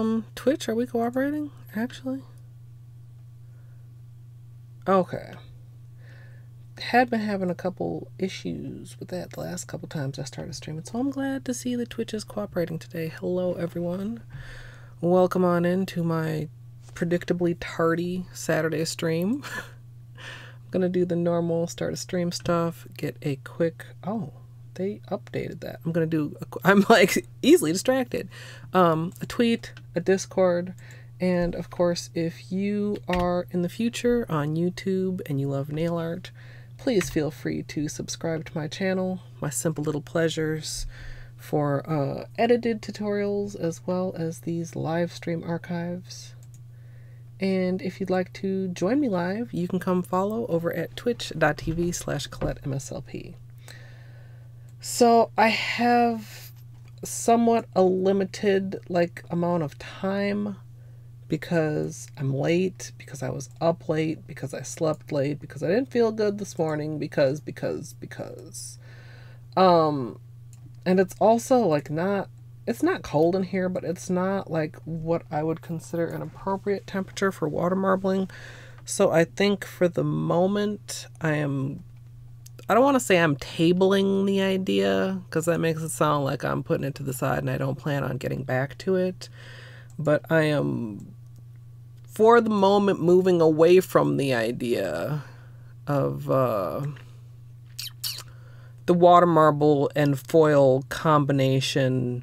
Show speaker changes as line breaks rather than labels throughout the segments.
um Twitch, are we cooperating actually? Okay. Had been having a couple issues with that the last couple times I started streaming, so I'm glad to see that Twitch is cooperating today. Hello, everyone. Welcome on into my predictably tardy Saturday stream. I'm gonna do the normal start a stream stuff, get a quick. Oh, they updated that. I'm gonna do. i am like easily distracted. Um, a tweet, a Discord, and of course, if you are in the future on YouTube and you love nail art, please feel free to subscribe to my channel, My Simple Little Pleasures, for uh, edited tutorials as well as these live stream archives. And if you'd like to join me live, you can come follow over at twitch.tv slash ColetteMSLP. So I have somewhat a limited like amount of time because I'm late, because I was up late, because I slept late, because I didn't feel good this morning, because, because, because. Um, and it's also like not, it's not cold in here, but it's not like what I would consider an appropriate temperature for water marbling. So I think for the moment, I am, I don't want to say I'm tabling the idea because that makes it sound like I'm putting it to the side and I don't plan on getting back to it. But I am for the moment moving away from the idea of uh, the water marble and foil combination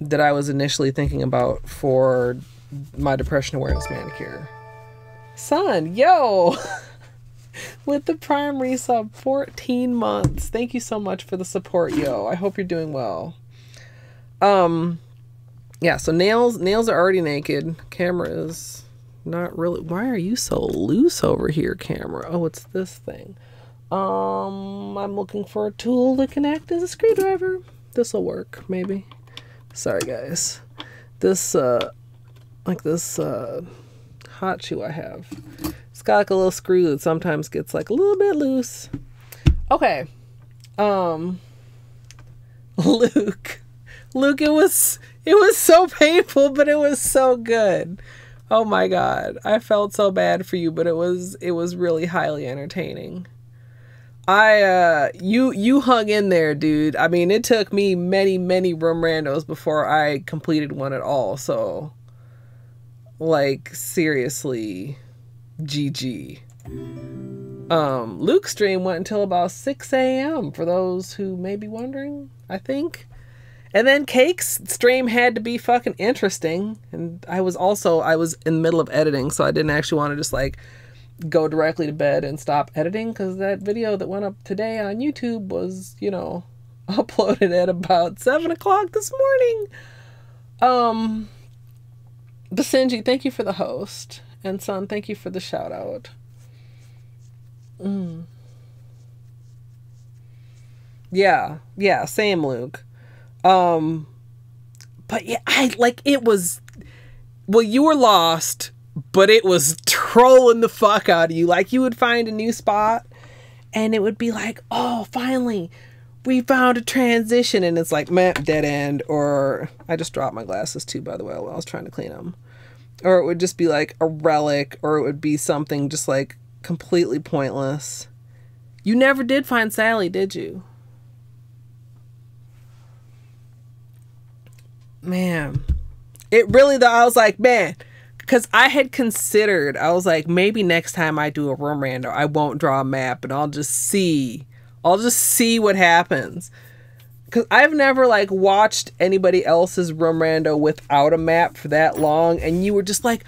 that I was initially thinking about for my depression awareness manicure. Son, yo! With the prime resub 14 months. Thank you so much for the support, yo. I hope you're doing well. Um yeah, so nails nails are already naked. Cameras not really. Why are you so loose over here, camera? Oh, it's this thing. Um, I'm looking for a tool that can act as a screwdriver. This'll work, maybe. Sorry, guys. This, uh, like this, uh, hot shoe I have. Got like a little screw that sometimes gets like a little bit loose. Okay. Um, Luke. Luke, it was, it was so painful, but it was so good. Oh my god. I felt so bad for you, but it was it was really highly entertaining. I uh you you hung in there, dude. I mean, it took me many many room randos before I completed one at all. So like seriously GG. Um Luke stream went until about 6 a.m. for those who may be wondering, I think. And then Cake's stream had to be fucking interesting. And I was also, I was in the middle of editing, so I didn't actually want to just like go directly to bed and stop editing because that video that went up today on YouTube was, you know, uploaded at about 7 o'clock this morning. Um, Basenji, thank you for the host. And son, thank you for the shout out. Mm. Yeah, yeah, same Luke. Um, but yeah, I like it was. Well, you were lost, but it was trolling the fuck out of you. Like you would find a new spot, and it would be like, oh, finally, we found a transition, and it's like map dead end. Or I just dropped my glasses too, by the way, while I was trying to clean them. Or it would just be like a relic, or it would be something just like completely pointless. You never did find Sally, did you? man, it really though. I was like, man, because I had considered, I was like, maybe next time I do a room rando, I won't draw a map and I'll just see, I'll just see what happens. Because I've never like watched anybody else's room rando without a map for that long, and you were just like,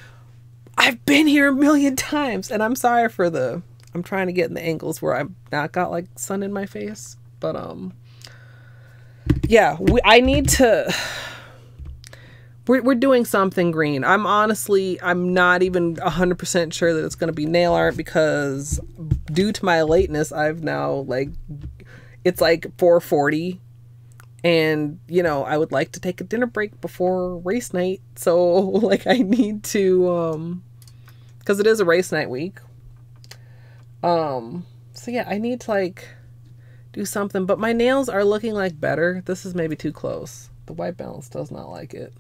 I've been here a million times, and I'm sorry for the. I'm trying to get in the angles where I've not got like sun in my face, but um, yeah, we, I need to we're, we're doing something green. I'm honestly, I'm not even 100% sure that it's going to be nail art because due to my lateness, I've now like, it's like 440 and you know i would like to take a dinner break before race night so like i need to um because it is a race night week um so yeah i need to like do something but my nails are looking like better this is maybe too close the white balance does not like it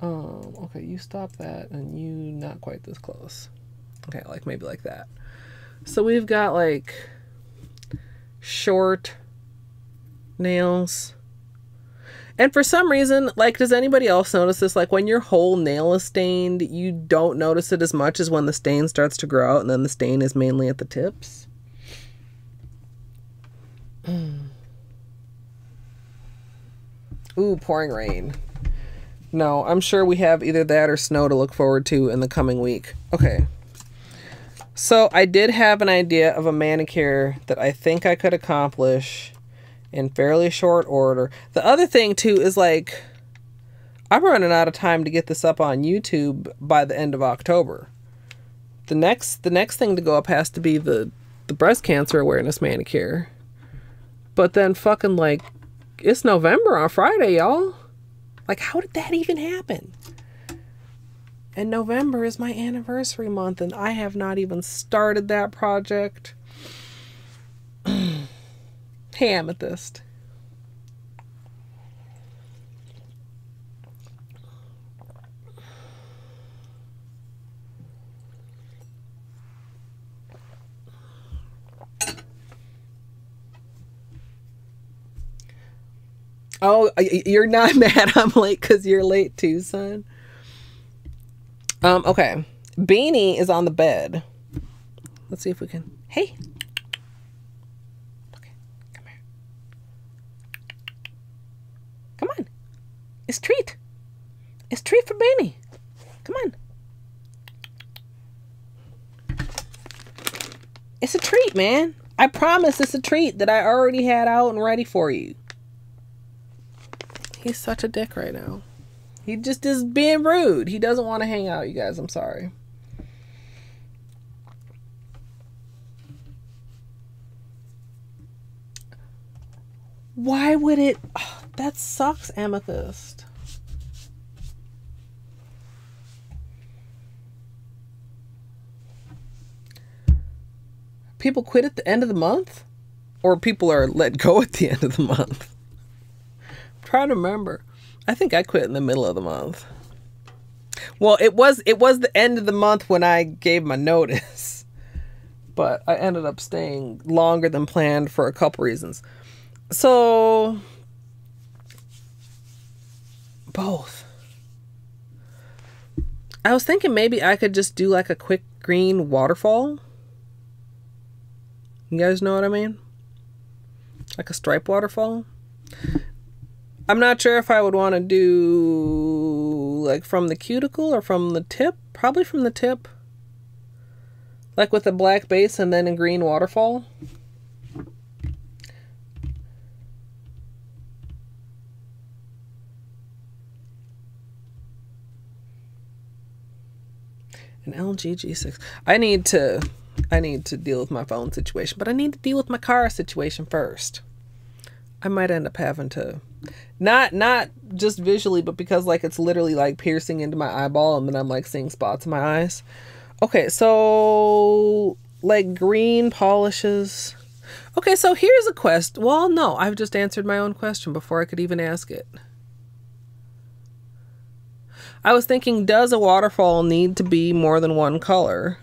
Um, okay, you stop that and you not quite this close. Okay, like maybe like that. So we've got like short nails. And for some reason, like, does anybody else notice this? Like, when your whole nail is stained, you don't notice it as much as when the stain starts to grow out and then the stain is mainly at the tips. Ooh, pouring rain. No, I'm sure we have either that or snow to look forward to in the coming week. Okay. So I did have an idea of a manicure that I think I could accomplish in fairly short order. The other thing too is like I'm running out of time to get this up on YouTube by the end of October. The next the next thing to go up has to be the the breast cancer awareness manicure. But then fucking like it's November on Friday, y'all. Like how did that even happen? And November is my anniversary month and I have not even started that project. hey Amethyst. Oh, you're not mad I'm late because you're late too, son. Um, okay. Beanie is on the bed. Let's see if we can. Hey. Okay, come here. Come on. It's treat. It's treat for Beanie. Come on. It's a treat, man. I promise it's a treat that I already had out and ready for you. He's such a dick right now. He just is being rude. He doesn't want to hang out, you guys. I'm sorry. Why would it? Oh, that sucks, Amethyst. People quit at the end of the month? Or people are let go at the end of the month? I'm trying to remember. I think I quit in the middle of the month. Well, it was it was the end of the month when I gave my notice. But I ended up staying longer than planned for a couple reasons. So both. I was thinking maybe I could just do like a quick green waterfall. You guys know what I mean? Like a stripe waterfall. I'm not sure if I would want to do like from the cuticle or from the tip. Probably from the tip. Like with a black base and then a green waterfall. An LG G6. I need to I need to deal with my phone situation, but I need to deal with my car situation first. I might end up having to not not just visually, but because like it's literally like piercing into my eyeball and then I'm like seeing spots in my eyes. Okay, so like green polishes. Okay, so here's a quest. Well, no, I've just answered my own question before I could even ask it. I was thinking, does a waterfall need to be more than one color?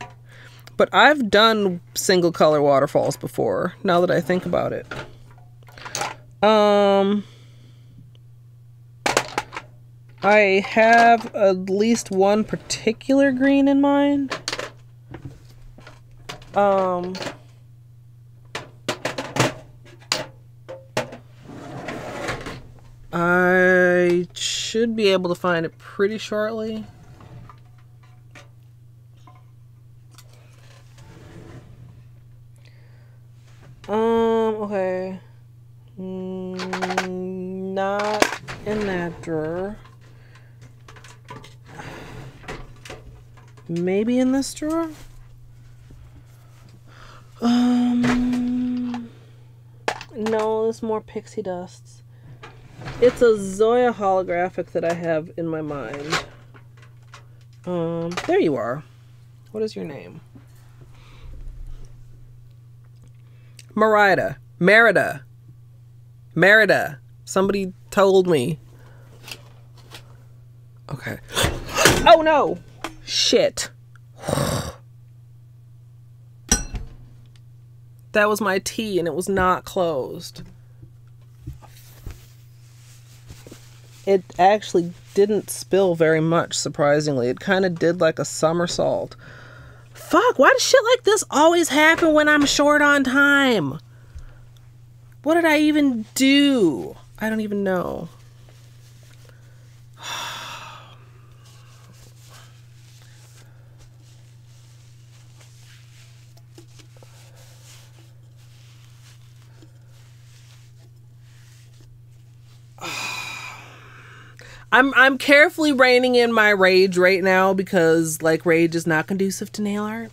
But I've done single color waterfalls before, now that I think about it. Um, I have at least one particular green in mind. Um, I should be able to find it pretty shortly. Um, okay. Mm, not in that drawer. Maybe in this drawer? Um, no, there's more pixie dusts. It's a Zoya holographic that I have in my mind. Um, there you are. What is your name? Merida. Merida. Merida. Somebody told me. Okay. Oh no! Shit. That was my tea and it was not closed. It actually didn't spill very much, surprisingly. It kind of did like a somersault. Fuck, why does shit like this always happen when I'm short on time? What did I even do? I don't even know. I'm I'm carefully reining in my rage right now because like rage is not conducive to nail art.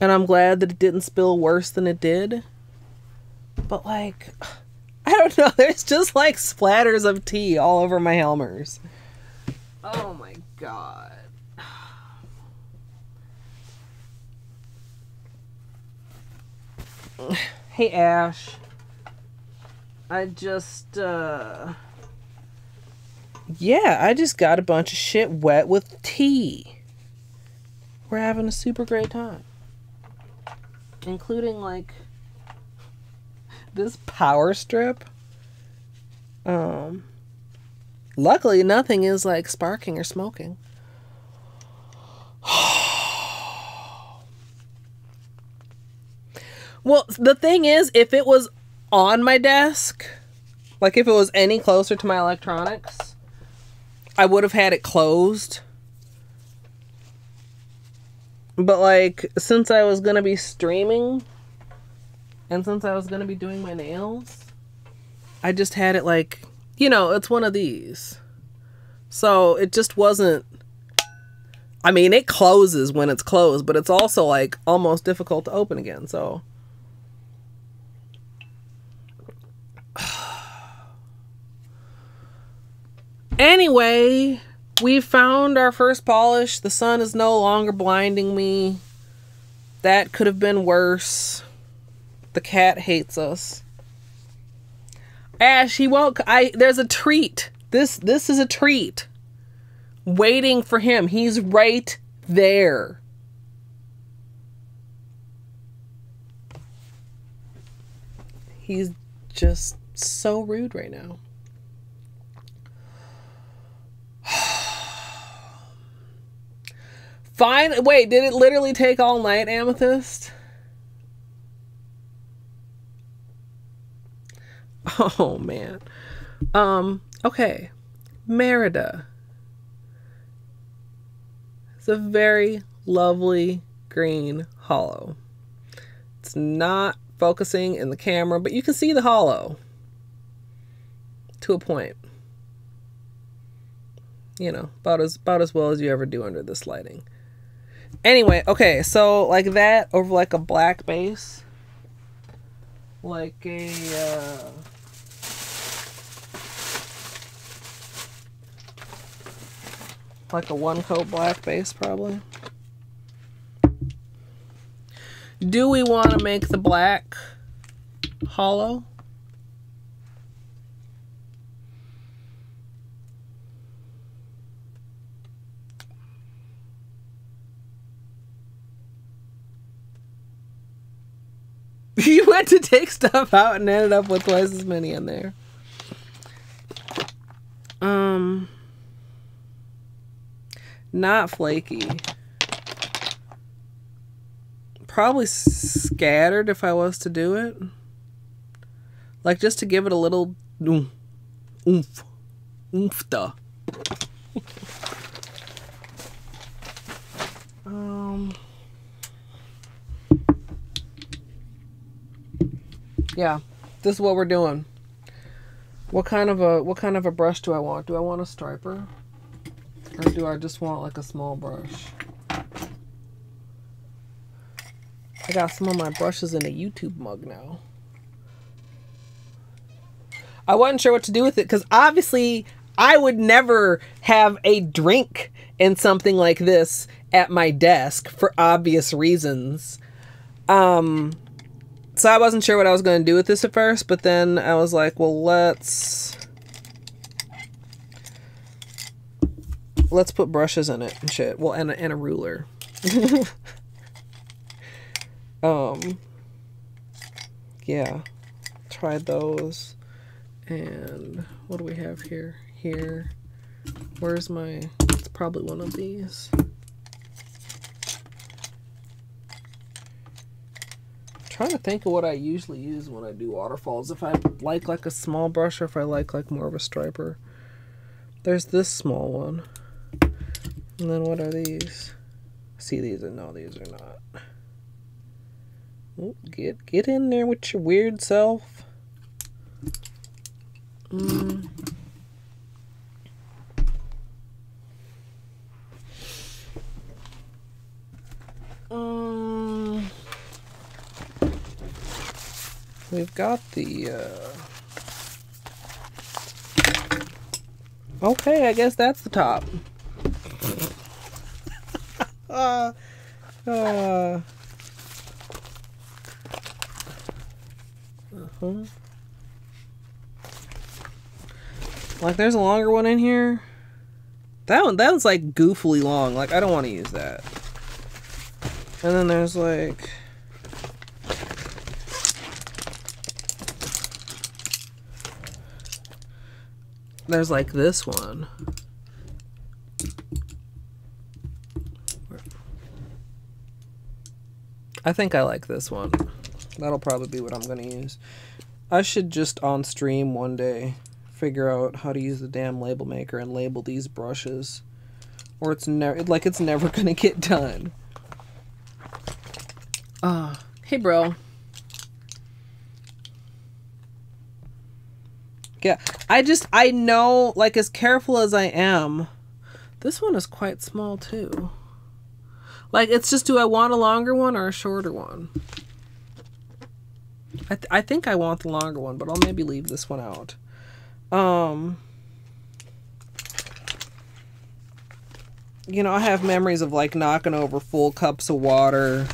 And I'm glad that it didn't spill worse than it did. But like I don't know, there's just like splatters of tea all over my Helmers. Oh my god. Hey Ash. I just uh yeah, I just got a bunch of shit wet with tea. We're having a super great time. Including like this power strip. Um luckily nothing is like sparking or smoking. well, the thing is if it was on my desk, like if it was any closer to my electronics, I would have had it closed. But like since I was going to be streaming and since I was going to be doing my nails, I just had it like, you know, it's one of these. So it just wasn't I mean, it closes when it's closed, but it's also like almost difficult to open again. So Anyway, we found our first polish. The sun is no longer blinding me. That could have been worse. The cat hates us. Ash, he won't I there's a treat. This this is a treat. Waiting for him. He's right there. He's just so rude right now. Fine. Wait, did it literally take all night, Amethyst? Oh man. Um, okay. Merida. It's a very lovely green holo. It's not focusing in the camera, but you can see the holo to a point. You know, about as about as well as you ever do under this lighting. Anyway, okay, so like that over like a black base. Like a uh like a one coat black base probably. Do we want to make the black holo? you went to take stuff out and ended up with twice as many in there. Um, not flaky. Probably scattered if I was to do it. Like just to give it a little oomph, oomph da. um. Yeah, this is what we're doing. What kind of a what kind of a brush do I want? Do I want a striper? Or do I just want like a small brush? I got some of my brushes in a YouTube mug now. I wasn't sure what to do with it because obviously I would never have a drink in something like this at my desk for obvious reasons. Um, so I wasn't sure what I was going to do with this at first, but then I was like, well, let's let's put brushes in it and shit. Well, and a, and a ruler. um, yeah, try those. And what do we have here? Here. Where's my, it's probably one of these. Trying to think of what I usually use when I do waterfalls. If I like like a small brush or if I like like more of a striper. There's this small one. And then what are these? See these and no these are not. get get in there with your weird self. Mm. Um, we've got the, uh... Okay, I guess that's the top. uh, uh... Uh-huh. Like, there's a longer one in here. That one, that one's like goofily long. Like, I don't want to use that. And then there's like... There's like this one. I think I like this one. That'll probably be what I'm going to use. I should just on stream one day figure out how to use the damn label maker and label these brushes. Or it's never, like it's never going to get done. Uh, hey bro. Yeah, I just, I know, like as careful as I am, this one is quite small too. Like, it's just, do I want a longer one or a shorter one? I, th I think I want the longer one, but I'll maybe leave this one out. Um, you know, I have memories of like knocking over full cups of water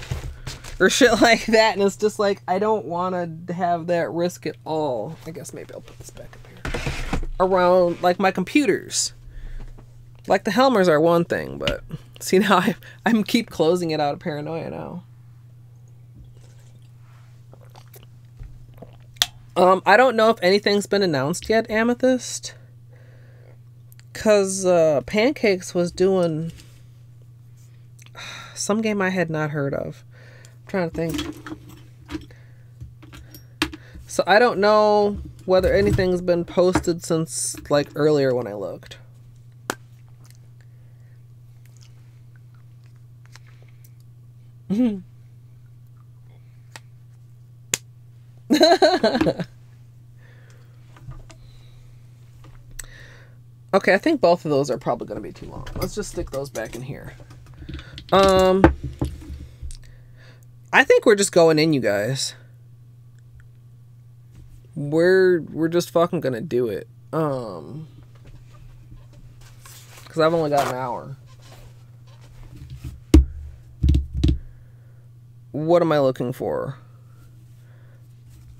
or shit like that. And it's just like, I don't want to have that risk at all. I guess maybe I'll put this back up here. Around like my computers. Like the Helmers are one thing, but see now I, I'm keep closing it out of paranoia now. Um, I don't know if anything's been announced yet, Amethyst. Cause uh, Pancakes was doing some game I had not heard of trying to think. So I don't know whether anything's been posted since like earlier when I looked. okay, I think both of those are probably going to be too long. Let's just stick those back in here. Um, I think we're just going in, you guys. We're we're just fucking gonna do it. Um, because I've only got an hour. What am I looking for?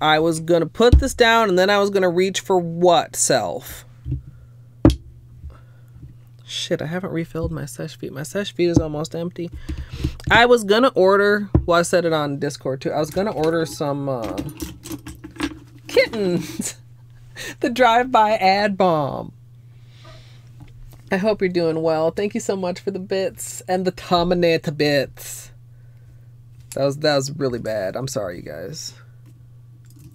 I was gonna put this down and then I was gonna reach for what self? Shit, I haven't refilled my Seche Vite. My Seche Vite is almost empty. I was gonna order, well, I said it on Discord too. I was gonna order some uh, kittens. the drive-by ad bomb. I hope you're doing well. Thank you so much for the bits and the Terminator bits. That was that was really bad. I'm sorry, you guys.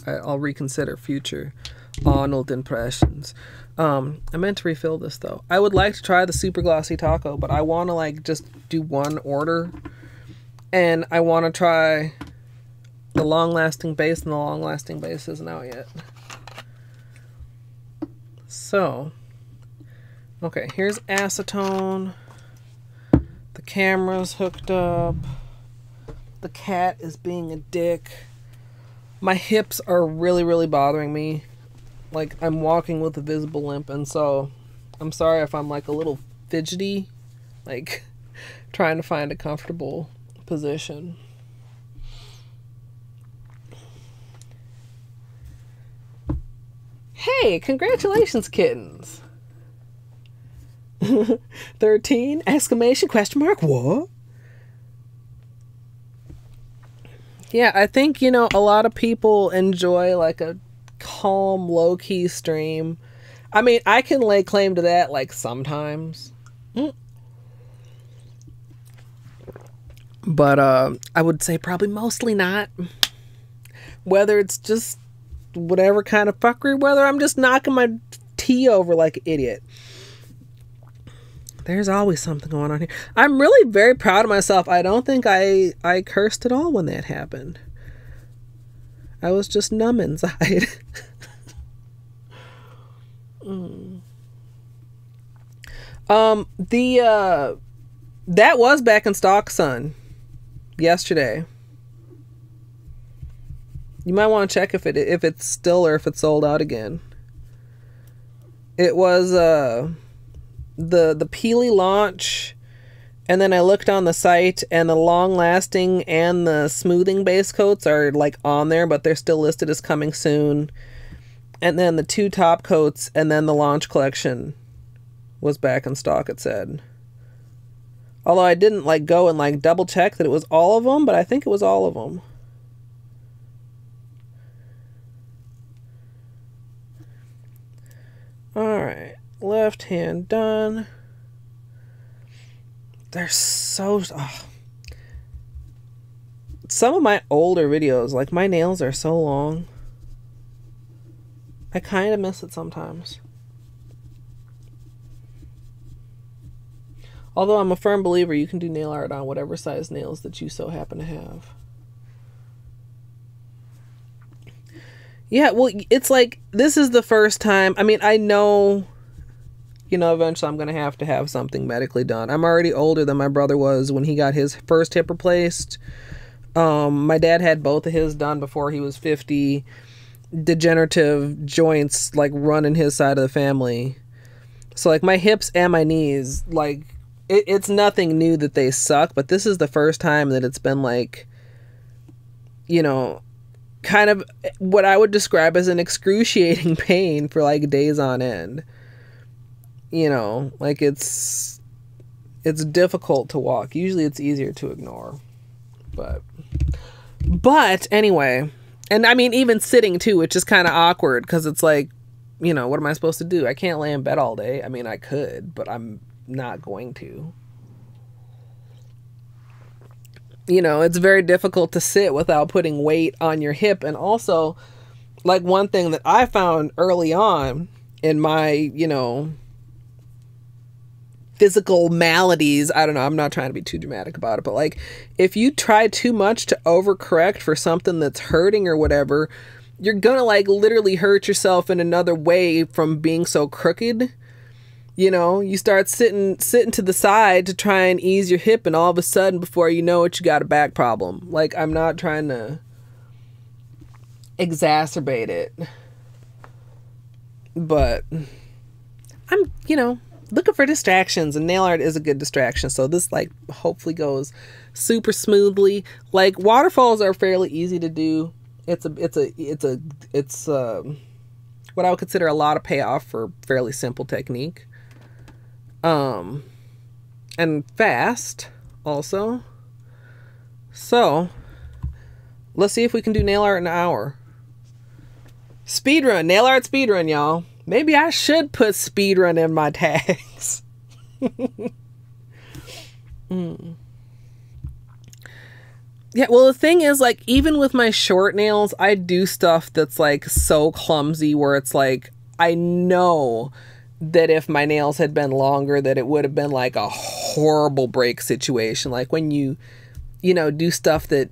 I, I'll reconsider future Arnold impressions. Um, I meant to refill this though. I would like to try the super glossy taco, but I want to like just do one order, and I want to try the long lasting base, and the long lasting base isn't out yet. So, okay, here's acetone. The camera's hooked up. The cat is being a dick. My hips are really, really bothering me like I'm walking with a visible limp and so I'm sorry if I'm like a little fidgety like trying to find a comfortable position. Hey, congratulations kittens. 13 exclamation question mark what yeah i think you know a lot of people enjoy like a calm low key stream i mean i can lay claim to that like sometimes but uh i would say probably mostly not whether it's just whatever kind of fuckery whether i'm just knocking my tea over like an idiot there's always something going on here. I'm really very proud of myself. I don't think I I cursed at all when that happened. I was just numb inside. mm. Um the uh that was back in stock, son. Yesterday. You might want to check if it if it's still or if it's sold out again. It was uh the the Peely launch and then I looked on the site and the long lasting and the smoothing base coats are like on there, but they're still listed as coming soon. And then the two top coats and then the launch collection was back in stock, it said. Although I didn't like go and like double check that it was all of them, but I think it was all of them. All right left hand done. They're so. Oh. Some of my older videos, like my nails are so long. I kind of miss it sometimes. Although I'm a firm believer you can do nail art on whatever size nails that you so happen to have. Yeah, well, it's like this is the first time. I mean, I know you know, eventually I'm going to have to have something medically done. I'm already older than my brother was when he got his first hip replaced. Um, my dad had both of his done before he was 50. Degenerative joints like running his side of the family. So like my hips and my knees, like it, it's nothing new that they suck, but this is the first time that it's been like, you know, kind of what I would describe as an excruciating pain for like days on end you know, like it's it's difficult to walk. Usually it's easier to ignore. But but anyway, and I mean even sitting too, which is kind of awkward cuz it's like, you know, what am I supposed to do? I can't lay in bed all day. I mean, I could, but I'm not going to. You know, it's very difficult to sit without putting weight on your hip and also like one thing that I found early on in my, you know, physical maladies. I don't know. I'm not trying to be too dramatic about it, but like if you try too much to overcorrect for something that's hurting or whatever, you're gonna like literally hurt yourself in another way from being so crooked. You know, you start sitting sitting to the side to try and ease your hip, and all of a sudden, before you know it, you got a back problem. Like I'm not trying to exacerbate it, but I'm, you know, looking for distractions and nail art is a good distraction so this like hopefully goes super smoothly. Like waterfalls are fairly easy to do. It's a it's a it's a it's uh, what i would consider a lot of payoff for fairly simple technique. Um and fast also. So let's see if we can do nail art in an hour. Speed run nail art speed run y'all Maybe I should put speedrun in my tags. mm. Yeah, well, the thing is, like, even with my short nails, I do stuff that's like so clumsy where it's like, I know that if my nails had been longer, that it would have been like a horrible break situation. Like when you, you know, do stuff that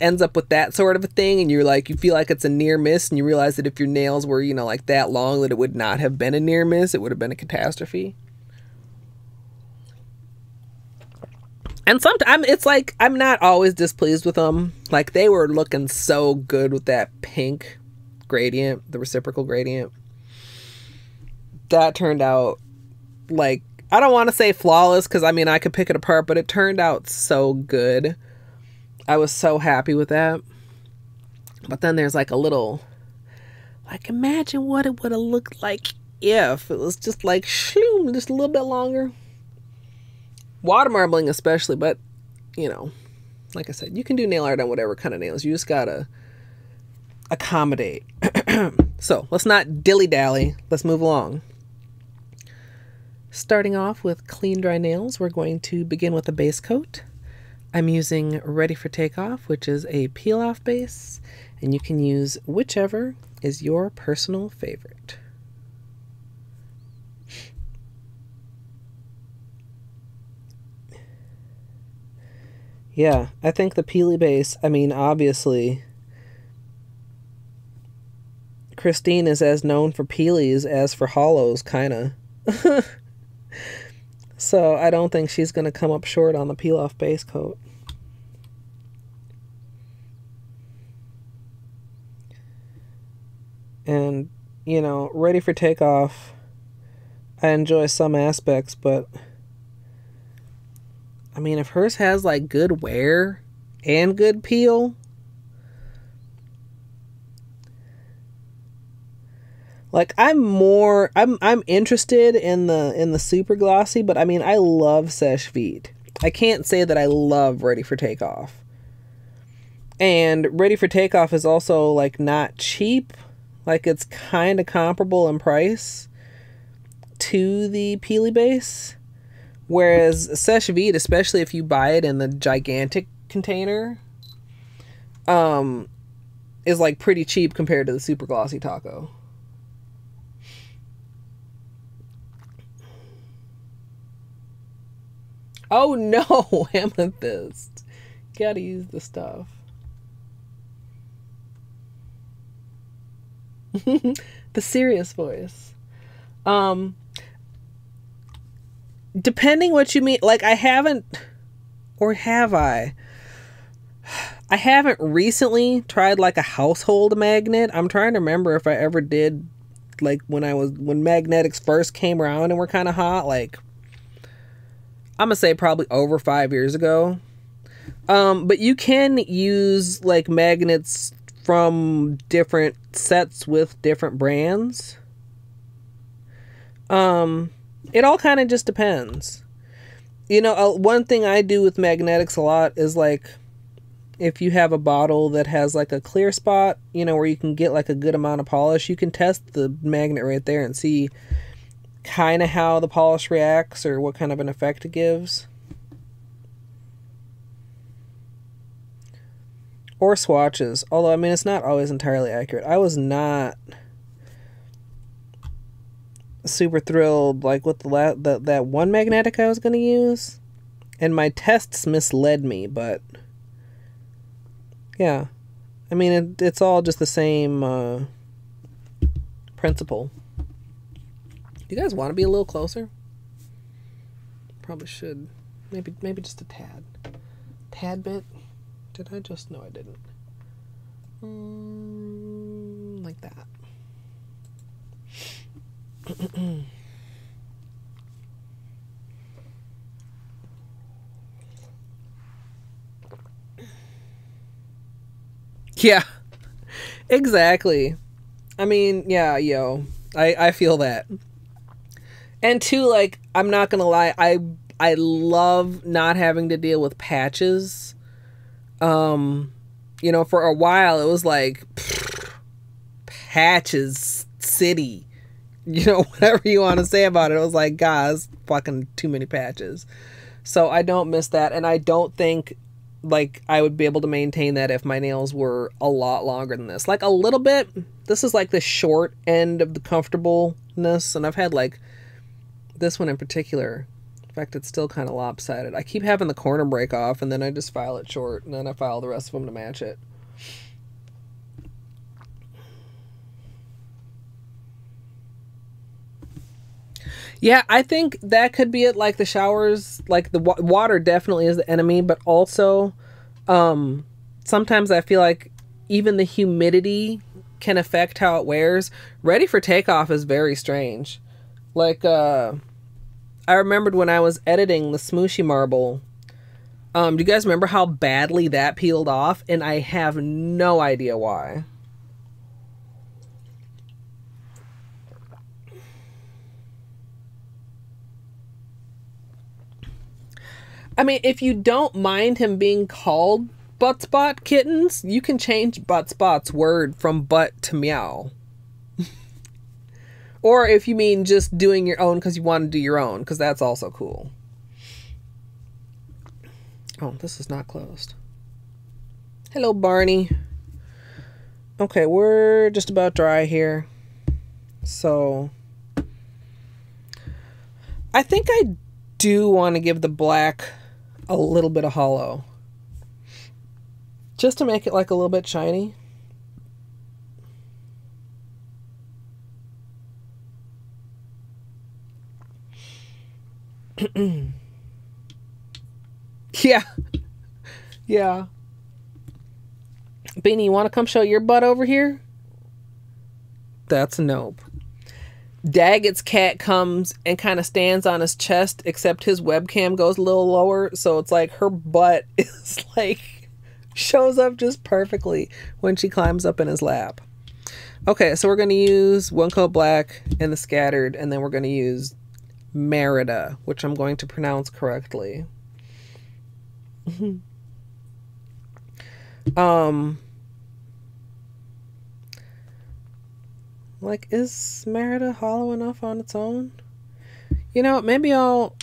ends up with that sort of a thing and you're like you feel like it's a near miss and you realize that if your nails were you know like that long that it would not have been a near miss it would have been a catastrophe. And sometimes it's like i'm not always displeased with them like they were looking so good with that pink gradient the reciprocal gradient. That turned out like i don't want to say flawless because i mean i could pick it apart but it turned out so good I was so happy with that. But then there's like a little, like, imagine what it would have looked like if it was just like shloom, just a little bit longer. Water marbling especially, but you know, like I said, you can do nail art on whatever kind of nails. You just gotta accommodate. so let's not dilly dally. Let's move along. Starting off with clean dry nails, we're going to begin with a base coat. I'm using Ready for Takeoff, which is a peel off base, and you can use whichever is your personal favorite. Yeah, I think the Peely base, I mean, obviously, Christine is as known for Peelies as for holos, kind of. so I don't think she's going to come up short on the peel off base coat. And, you know, ready for takeoff. I enjoy some aspects, but I mean, if hers has like good wear and good peel, like I'm more I'm I'm interested in the in the super glossy, but I mean I love Seche Vite. I can't say that I love Ready for Takeoff. And Ready for Takeoff is also like not cheap. Like it's kind of comparable in price to the Peely base. Whereas Vite, especially if you buy it in the gigantic container, um, is like pretty cheap compared to the super glossy taco. Oh no, amethyst. Gotta use the stuff. the serious voice. Um, depending what you mean like i haven't or have i? I haven't recently tried like a household magnet. I'm trying to remember if i ever did like when i was when magnetics first came around and were kind of hot like i'm gonna say probably over five years ago. Um but you can use like magnets from different sets with different brands um it all kind of just depends. You know, uh, one thing I do with magnetics a lot is like if you have a bottle that has like a clear spot, you know, where you can get like a good amount of polish, you can test the magnet right there and see kind of how the polish reacts or what kind of an effect it gives. Or swatches, although I mean it's not always entirely accurate. I was not super thrilled like with the, la- the that one magnetic I was going to use and my tests misled me but yeah. I mean it, it's all just the same uh, principle. You guys want to be a little closer? Probably should. Maybe maybe just a tad. Tad bit did I just no I didn't mm, like that yeah, exactly. I mean, yeah, yo, I I feel that. And two, like, I'm not gonna lie, I I love not having to deal with patches. Um, you know, for a while it was like pfft, patches city you know, whatever you want to say about it. It was like, guys, fucking too many patches. So I don't miss that. And I don't think like I would be able to maintain that if my nails were a lot longer than this. Like a little bit. This is like the short end of the comfortableness. And I've had like this one in particular. Fact, it's still kind of lopsided. I keep having the corner break off and then I just file it short and then I file the rest of them to match it. Yeah, I think that could be it. Like the showers, like the wa- water definitely is the enemy, but also, um, sometimes I feel like even the humidity can affect how it wears. Ready for takeoff is very strange. Like, uh, I remembered when I was editing the Smooshy Marble. Um, do you guys remember how badly that peeled off? And I have no idea why. I mean, if you don't mind him being called Butt Spot Kittens, you can change Butt Spot's word from butt to meow or if you mean just doing your own because you want to do your own, because that's also cool. Oh, this is not closed. Hello, Barney. Okay, we're just about dry here. So I think I do want to give the black a little bit of holo. Just to make it like a little bit shiny. yeah. Yeah. Beanie, you want to come show your butt over here? That's nope. Daggett's cat comes and kind of stands on his chest, except his webcam goes a little lower. So it's like her butt is like shows up just perfectly when she climbs up in his lap. Okay, so we're going to use One Coat Black and the Scattered, and then we're going to use Merida, which I'm going to pronounce correctly. um, Like, is Merida holo enough on its own? You know, maybe I'll.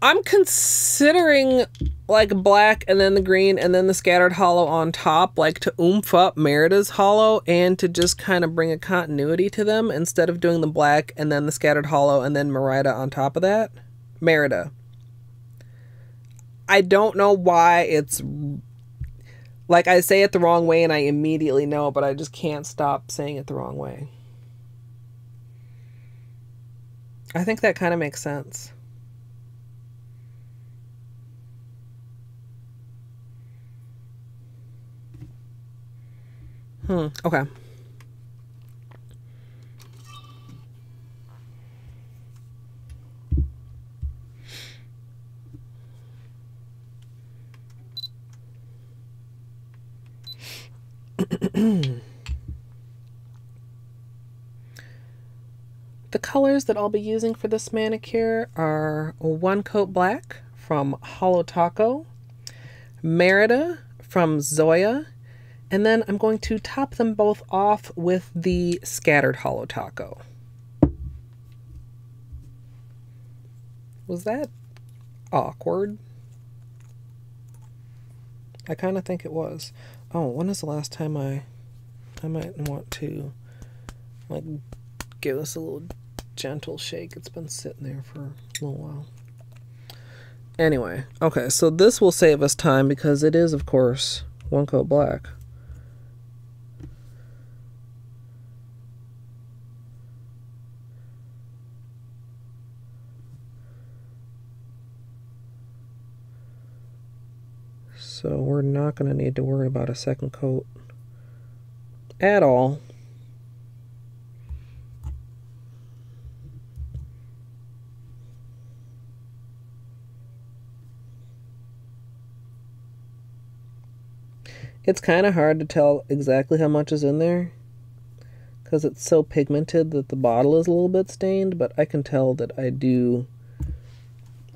I'm considering like black and then the green and then the scattered holo on top, like to oomph up Merida's holo and to just kind of bring a continuity to them instead of doing the black and then the scattered holo and then Merida on top of that. Merida. I don't know why it's like I say it the wrong way and I immediately know, but I just can't stop saying it the wrong way. I think that kind of makes sense. Hmm, okay. the colors that I'll be using for this manicure are One Coat Black from Holo Taco, Merida from Zoya, and then I'm going to top them both off with the Scattered Holo Taco. Was that awkward? I kind of think it was. Oh, when is the last time I... I might want to, like, give this a little gentle shake. It's been sitting there for a little while. Anyway, okay, so this will save us time because it is, of course, one coat black. So we're not going to need to worry about a second coat at all. It's kind of hard to tell exactly how much is in there because it's so pigmented that the bottle is a little bit stained, but I can tell that I do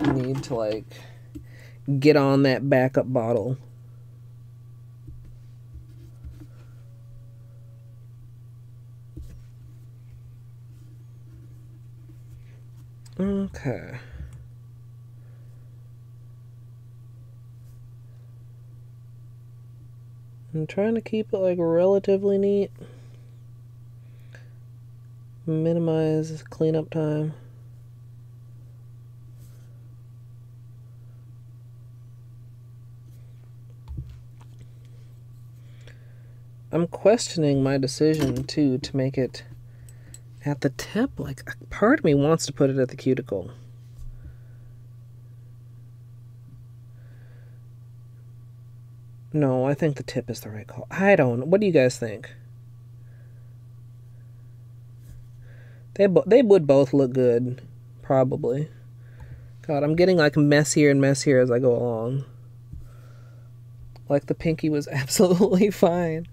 need to like get on that backup bottle. Okay. I'm trying to keep it like relatively neat. Minimize cleanup time. I'm questioning my decision too to make it at the tip. Like part of me wants to put it at the cuticle. No, I think the tip is the right call. I don't. What do you guys think? They they would both look good, probably. God, I'm getting like messier and messier as I go along. Like the pinky was absolutely fine.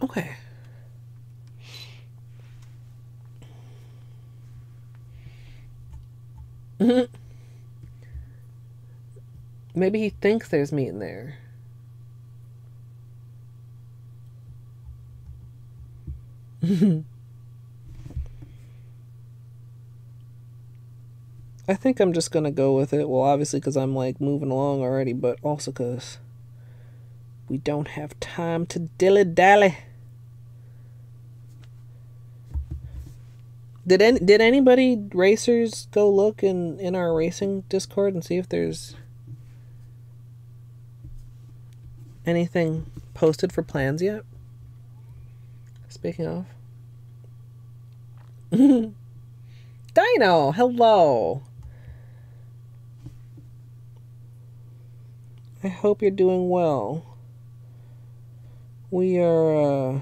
Okay. Mm-hmm. Maybe he thinks there's meat in there. I think I'm just gonna go with it. Well, obviously, because I'm like moving along already, but also because we don't have time to dilly dally. Did any, did anybody racers go look in in our racing Discord and see if there's anything posted for plans yet? Speaking of. Dino, hello. I hope you're doing well. We are uh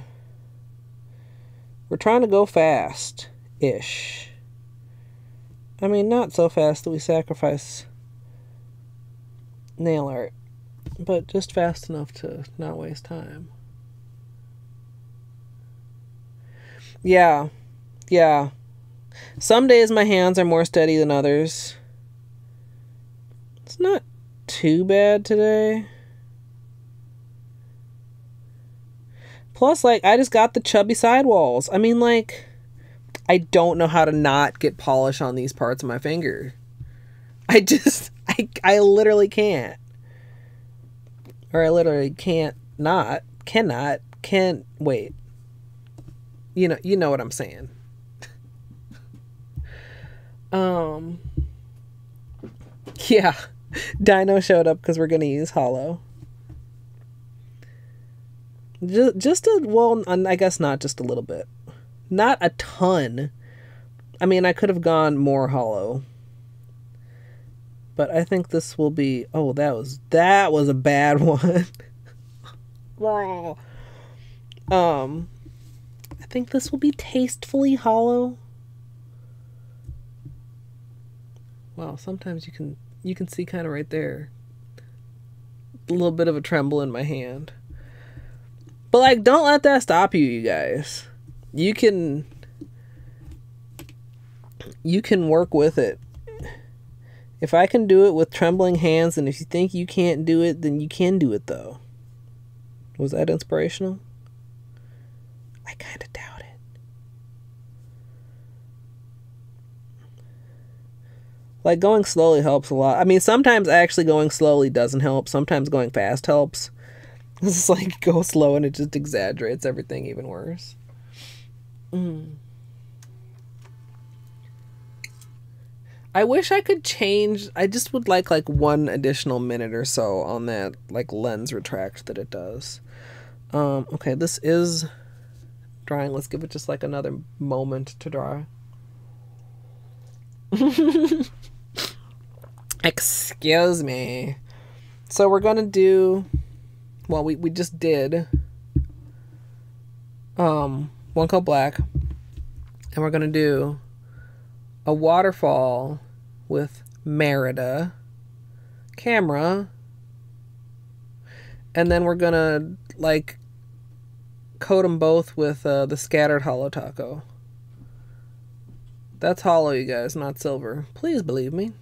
we're trying to go fast ish. I mean, not so fast that we sacrifice nail art, but just fast enough to not waste time. Yeah, yeah. Some days my hands are more steady than others. It's not too bad today. Plus, like, I just got the chubby sidewalls. I mean, like, I don't know how to not get polish on these parts of my finger. I just, I, I literally can't. Or I literally can't not, cannot, can't, wait. You know, you know what I'm saying. um, yeah. Dino showed up because we're going to use Holo. Just, just a, well, I guess not just a little bit. Not a ton. I mean, I could have gone more holo. But I think this will be, oh, that was, that was a bad one. um, I think this will be tastefully holo. Wow, sometimes you can you can see kind of right there a little bit of a tremble in my hand. But like don't let that stop you, you guys. You can you can work with it. If I can do it with trembling hands and if you think you can't do it, then you can do it though. Was that inspirational? I kind of doubt it. Like going slowly helps a lot. I mean, sometimes actually going slowly doesn't help. Sometimes going fast helps. It's like go slow and it just exaggerates everything even worse. Mm. I wish I could change. I just would like like one additional minute or so on that like lens retract that it does. Um, okay, this is drying. Let's give it just like another moment to dry. Excuse me. So we're gonna do well we, we just did um one coat black and we're gonna do a waterfall with Merida camera and then we're gonna like coat them both with uh, the scattered holo taco. That's holo, you guys not silver. Please believe me.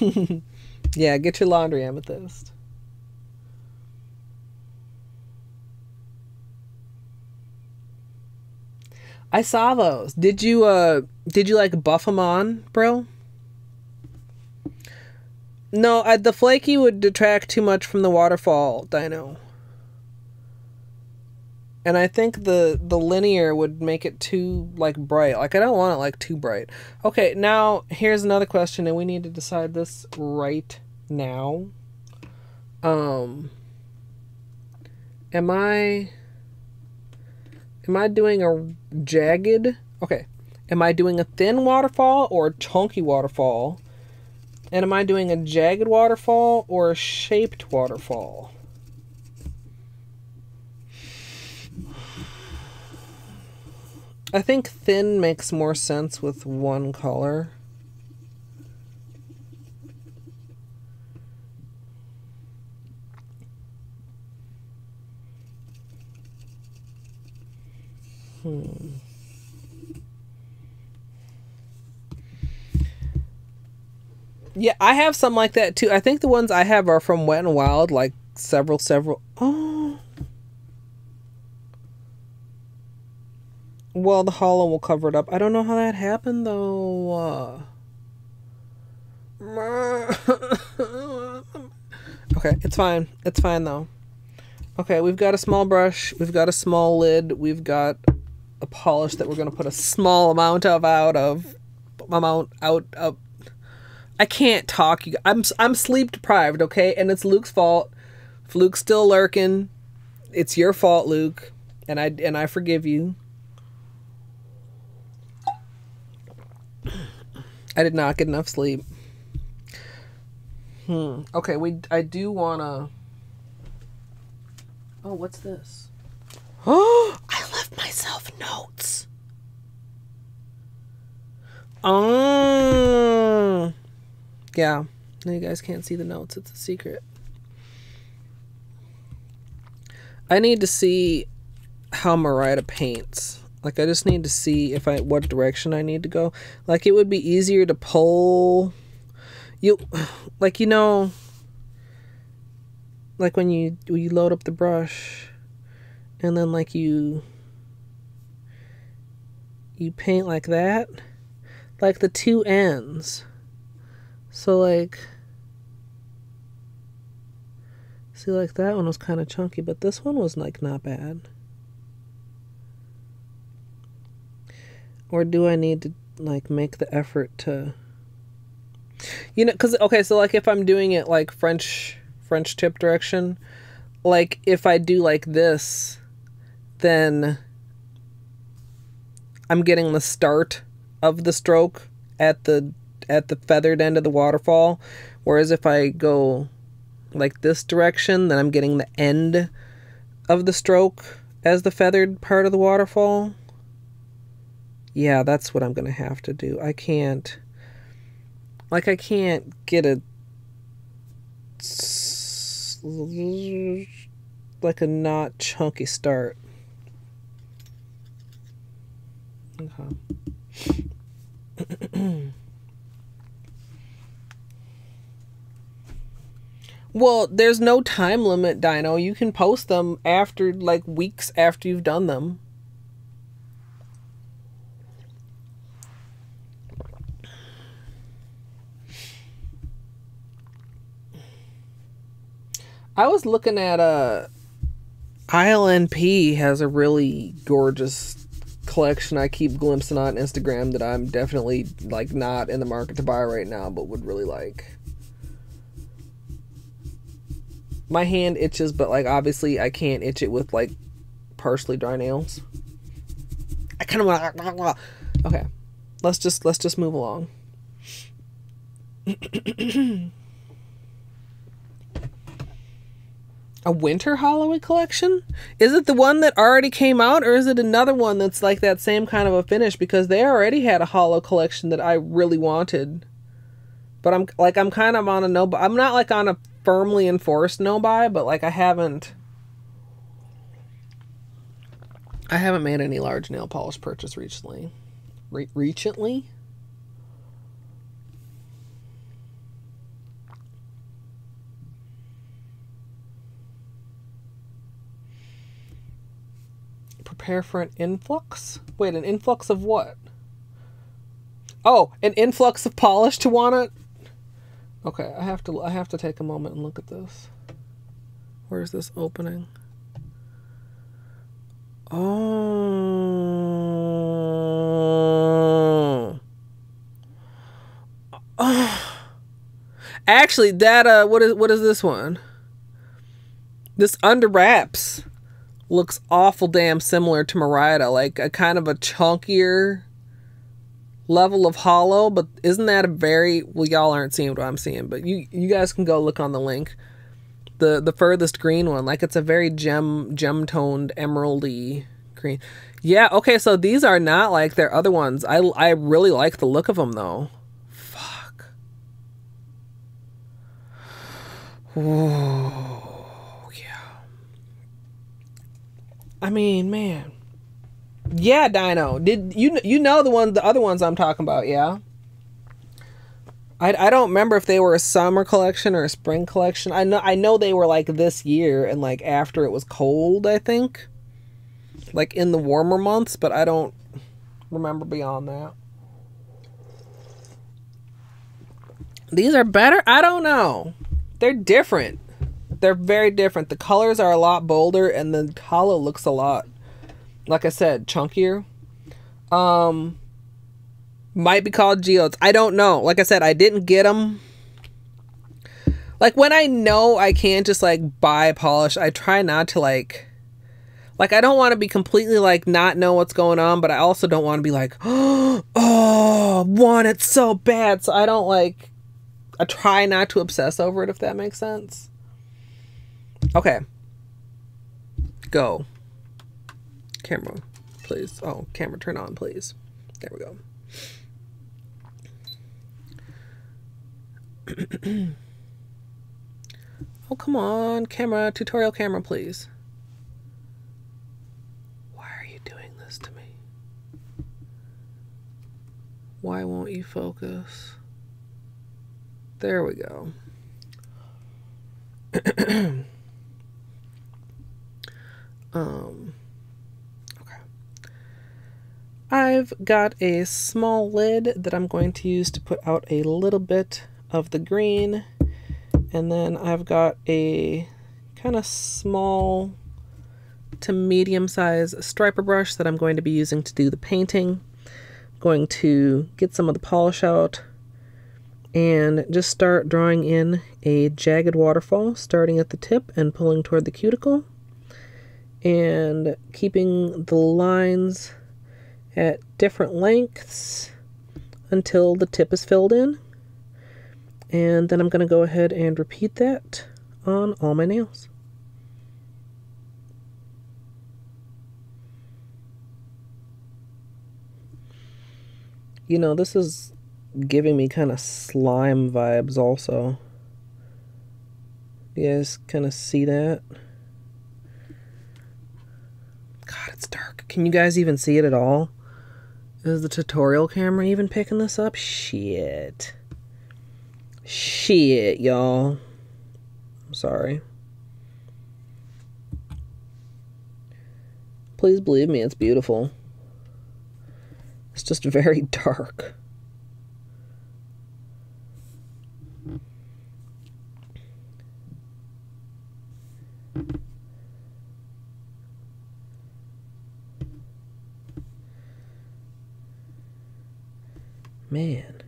Yeah, get your laundry amethyst. I saw those. Did you uh did you like buff them on, bro? No, I, the flaky would detract too much from the waterfall dino and I think the the linear would make it too like bright. Like I don't want it like too bright. Okay, now here's another question, and we need to decide this right now. Um, am I am I doing a jagged? Okay, am I doing a thin waterfall or a chunky waterfall? And am I doing a jagged waterfall or a shaped waterfall? I think thin makes more sense with one color. Hmm. Yeah, I have some like that too. I think the ones I have are from Wet and Wild, like several, several. Oh. Well, the holo will cover it up. I don't know how that happened though. okay, it's fine. It's fine though. Okay, we've got a small brush. We've got a small lid. We've got a polish that we're going to put a small amount of out of amount out of I can't talk. You, I'm I'm sleep deprived, okay? And it's Luke's fault. If Luke's still lurking, it's your fault, Luke. And I and I forgive you. I did not get enough sleep. Hmm. Okay, we I do wanna Oh, what's this? Oh, myself notes. Oh. Yeah. Now you guys can't see the notes. It's a secret. I need to see how Merida paints. Like I just need to see if I what direction I need to go. Like it would be easier to pull you like you know like when you when you load up the brush and then like you you paint like that like the two ends so like see like that one was kind of chunky but this one was like not bad or do I need to like make the effort to you know cuz okay so like if I'm doing it like French French tip direction. Like if I do like this, then I'm getting the start of the stroke at the at the feathered end of the waterfall. Whereas if I go like this direction, then I'm getting the end of the stroke as the feathered part of the waterfall. Yeah, that's what I'm going to have to do. I can't like I can't get a like a not chunky start. Okay. well, there's no time limit, Dino. You can post them after like weeks after you've done them. I was looking at a uh, ILNP has a really gorgeous collection I keep glimpsing on Instagram that I'm definitely like not in the market to buy right now, but would really like. My hand itches, but like obviously I can't itch it with like partially dry nails. I kind of want. Okay, let's just let's just move along. a winter Halloween collection? Is it the one that already came out or is it another one that's like that same kind of a finish because they already had a holo collection that I really wanted. But I'm like I'm kind of on a no I'm not like on a firmly enforced no buy, but like I haven't I haven't made any large nail polish purchase recently. Re- recently? Prepare for an influx? Wait, an influx of what? Oh, an influx of polish to want it? Okay, I have to I have to take a moment and look at this. Where's this opening? Oh. oh. Actually, that uh what is what is this one? This under wraps looks awful damn similar to Merida, like a kind of a chunkier level of holo, but isn't that a very well y'all aren't seeing what I'm seeing, but you you guys can go look on the link. The the furthest green one, like it's a very gem gem toned emeraldy green. Yeah, okay, so these are not like their other ones. I I really like the look of them though. Fuck. I mean, man. Yeah, Dino. Did you you know the one the other ones I'm talking about? Yeah. I, I don't remember if they were a summer collection or a spring collection. I know I know they were like this year and like after it was cold. I think, like in the warmer months, but I don't remember beyond that. These are better. I don't know. They're different. They're very different. The colors are a lot bolder, and the holo looks a lot like I said, chunkier. Um, might be called geodes. I don't know. Like I said, I didn't get them. Like when I know I can't just like buy polish, I try not to like. Like I don't want to be completely like not know what's going on, but I also don't want to be like, oh, want it so bad. So I don't like. I try not to obsess over it if that makes sense. Okay. Go. Camera, please. Oh, camera turn on, please. There we go. oh, come on, camera, tutorial camera, please. Why are you doing this to me? Why won't you focus? There we go. um, okay. I've got a small lid that I'm going to use to put out a little bit of the green. And then I've got a kind of small to medium size striper brush that I'm going to be using to do the painting. Going to get some of the polish out and just start drawing in a jagged waterfall starting at the tip and pulling toward the cuticle and keeping the lines at different lengths until the tip is filled in. And then I'm going to go ahead and repeat that on all my nails. You know, this is giving me kind of slime vibes also. You guys kind of see that? God, it's dark. Can you guys even see it at all? Is the tutorial camera even picking this up? Shit. Shit, y'all. I'm sorry. Please believe me, it's beautiful. It's just very dark. Man.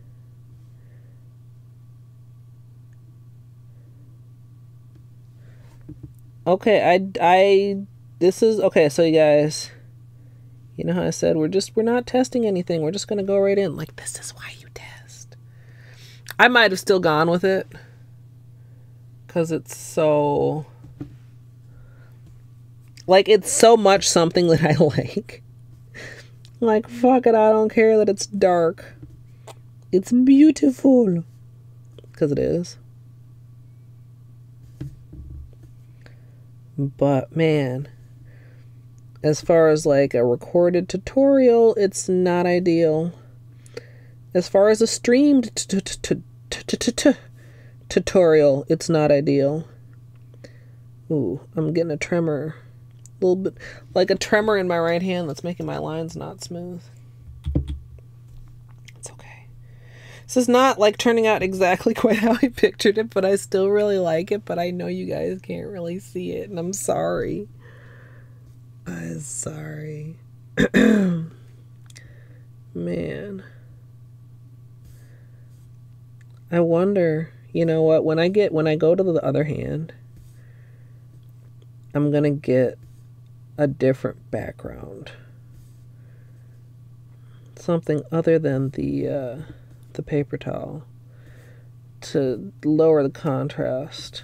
Okay, I I this is okay, so you guys you know how I said we're just we're not testing anything. We're just going to go right in like this is why you test. I might have still gone with it cuz it's so like it's so much something that I like. like fuck it, I don't care that it's dark. It's beautiful. Because it is. But man, as far as like a recorded tutorial, it's not ideal. As far as a streamed tutorial, it's not ideal. Ooh, I'm getting a tremor. A little bit like a tremor in my right hand that's making my lines not smooth. This is not like turning out exactly quite how I pictured it, but I still really like it. But I know you guys can't really see it, and I'm sorry. I'm sorry. Man. I wonder, you know what, when I get when I go to the other hand, I'm going to get a different background. Something other than the uh the paper towel to lower the contrast.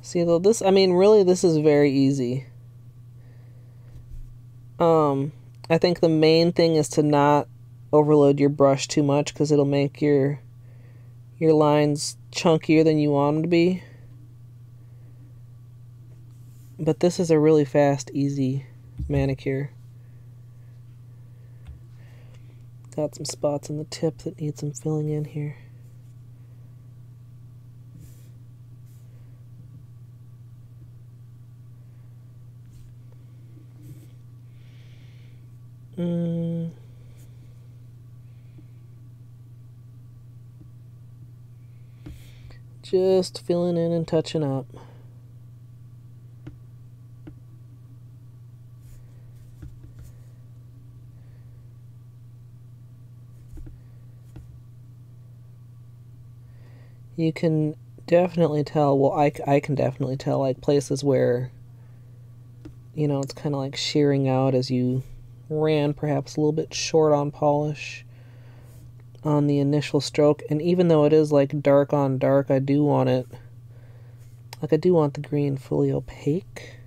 See, though, this, I mean, really, this is very easy. Um, I think the main thing is to not overload your brush too much because it'll make your your lines chunkier than you want them to be. But this is a really fast, easy manicure. Got some spots in the tip that need some filling in here. Mm. Just filling in and touching up. You can definitely tell, well, I, I can definitely tell, like, places where, you know, it's kind of like shearing out as you ran perhaps a little bit short on polish on the initial stroke. And even though it is like dark on dark, I do want it, like I do want the green fully opaque.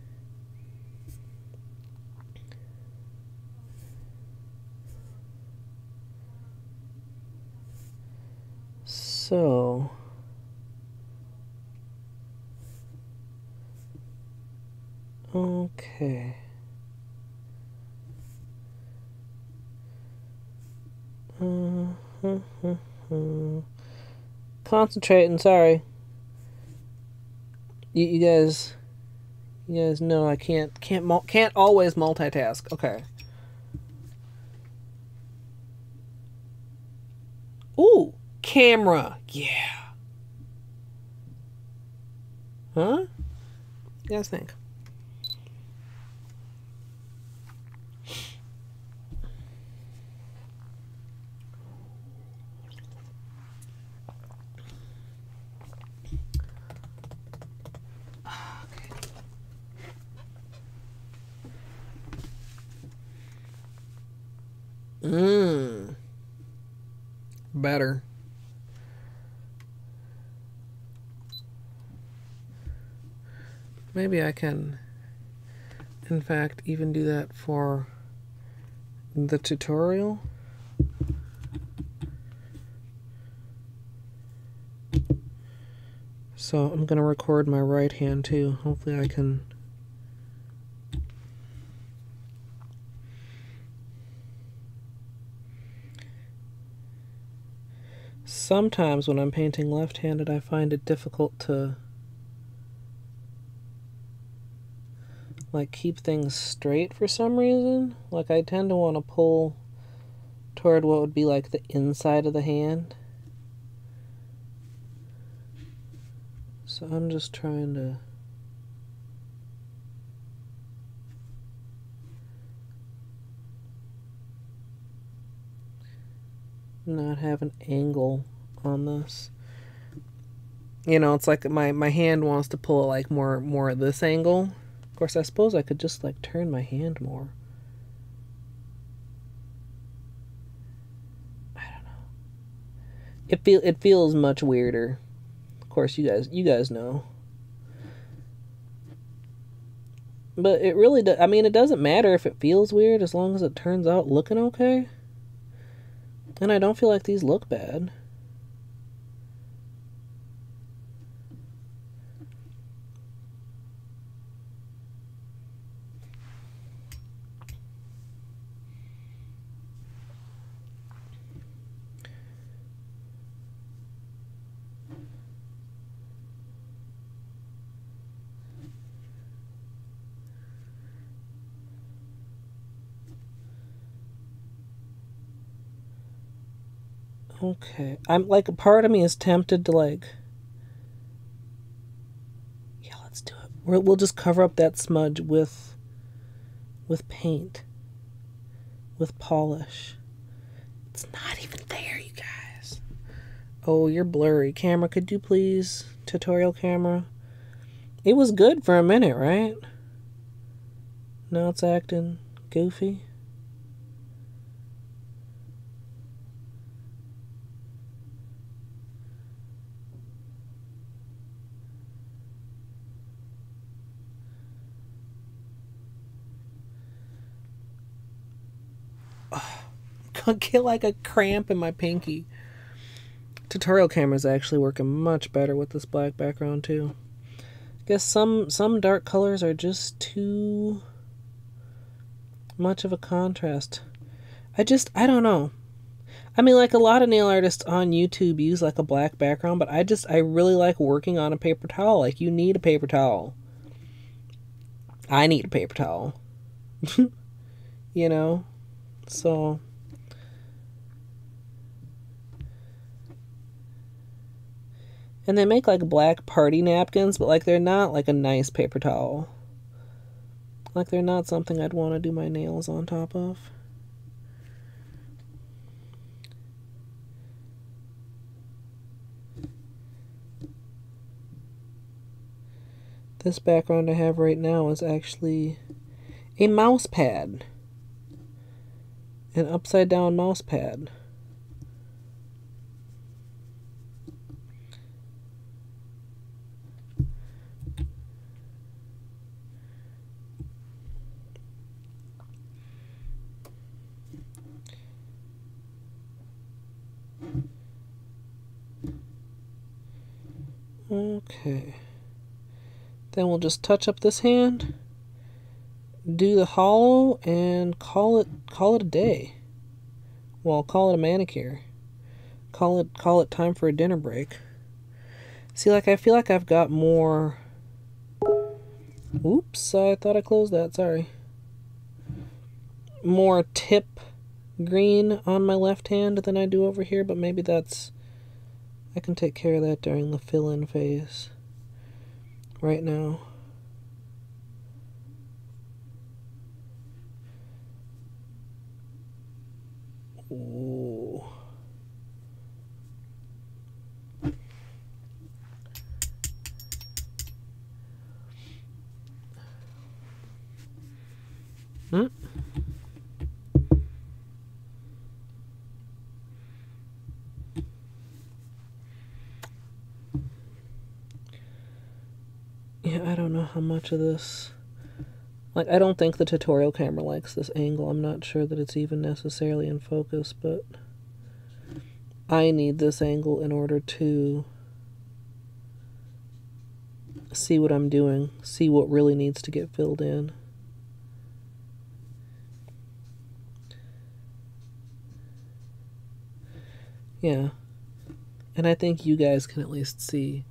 So, okay. Uh, Concentrating, sorry. You, you guys, you guys know I can't can't can't always multitask. Okay. Ooh, camera. Yeah. Huh? You guys think? Mmm. Better. Maybe I can, in fact, even do that for the tutorial. So I'm going to record my right hand too. Hopefully I can sometimes when I'm painting left-handed, I find it difficult to like keep things straight for some reason. Like I tend to want to pull toward what would be like the inside of the hand. So I'm just trying to not have an angle on this. You know, it's like my, my hand wants to pull it like more more at this angle. Of course, I suppose I could just like turn my hand more. I don't know. It feel it feels much weirder. Of course, you guys you guys know. But it really does. I mean, it doesn't matter if it feels weird as long as it turns out looking okay. And I don't feel like these look bad. Okay. I'm like a part of me is tempted to like Yeah, let's do it. we we'll just cover up that smudge with with paint. With polish. It's not even there, you guys. Oh, you're blurry. Camera, could you please tutorial camera? It was good for a minute, right? Now it's acting goofy. I'll get like a cramp in my pinky. Tutorial camera is actually working much better with this black background too. I guess some some dark colors are just too much of a contrast. I just I don't know. I mean like a lot of nail artists on YouTube use like a black background, but I just I really like working on a paper towel. Like you need a paper towel. I need a paper towel. you know? So And they make like black party napkins, but like they're not like a nice paper towel. Like they're not something I'd want to do my nails on top of. This background I have right now is actually a mouse pad. An upside down mouse pad. Okay. Then we'll just touch up this hand, do the holo, and call it call it a day. Well, call it a manicure. Call it call it time for a dinner break. See, like I feel like I've got more. Oops, I thought I closed that. Sorry. More tip green on my left hand than I do over here, but maybe that's I can take care of that during the fill-in phase. Right now. Ooh. Hmm? Yeah, I don't know how much of this. Like, I don't think the tutorial camera likes this angle. I'm not sure that it's even necessarily in focus, but I need this angle in order to see what I'm doing, see what really needs to get filled in. Yeah. And I think you guys can at least see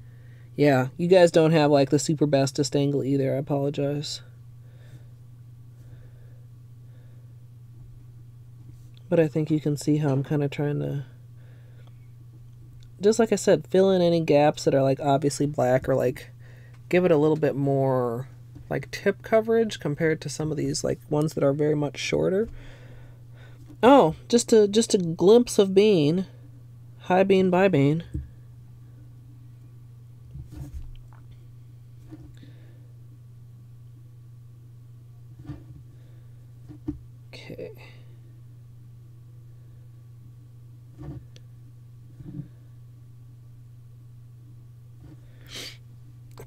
yeah, you guys don't have like the super bestest angle either. I apologize. But I think you can see how I'm kind of trying to just like I said, fill in any gaps that are like obviously black or like give it a little bit more like tip coverage compared to some of these like ones that are very much shorter. Oh, just a just a glimpse of bean. Hi bean, bye bean.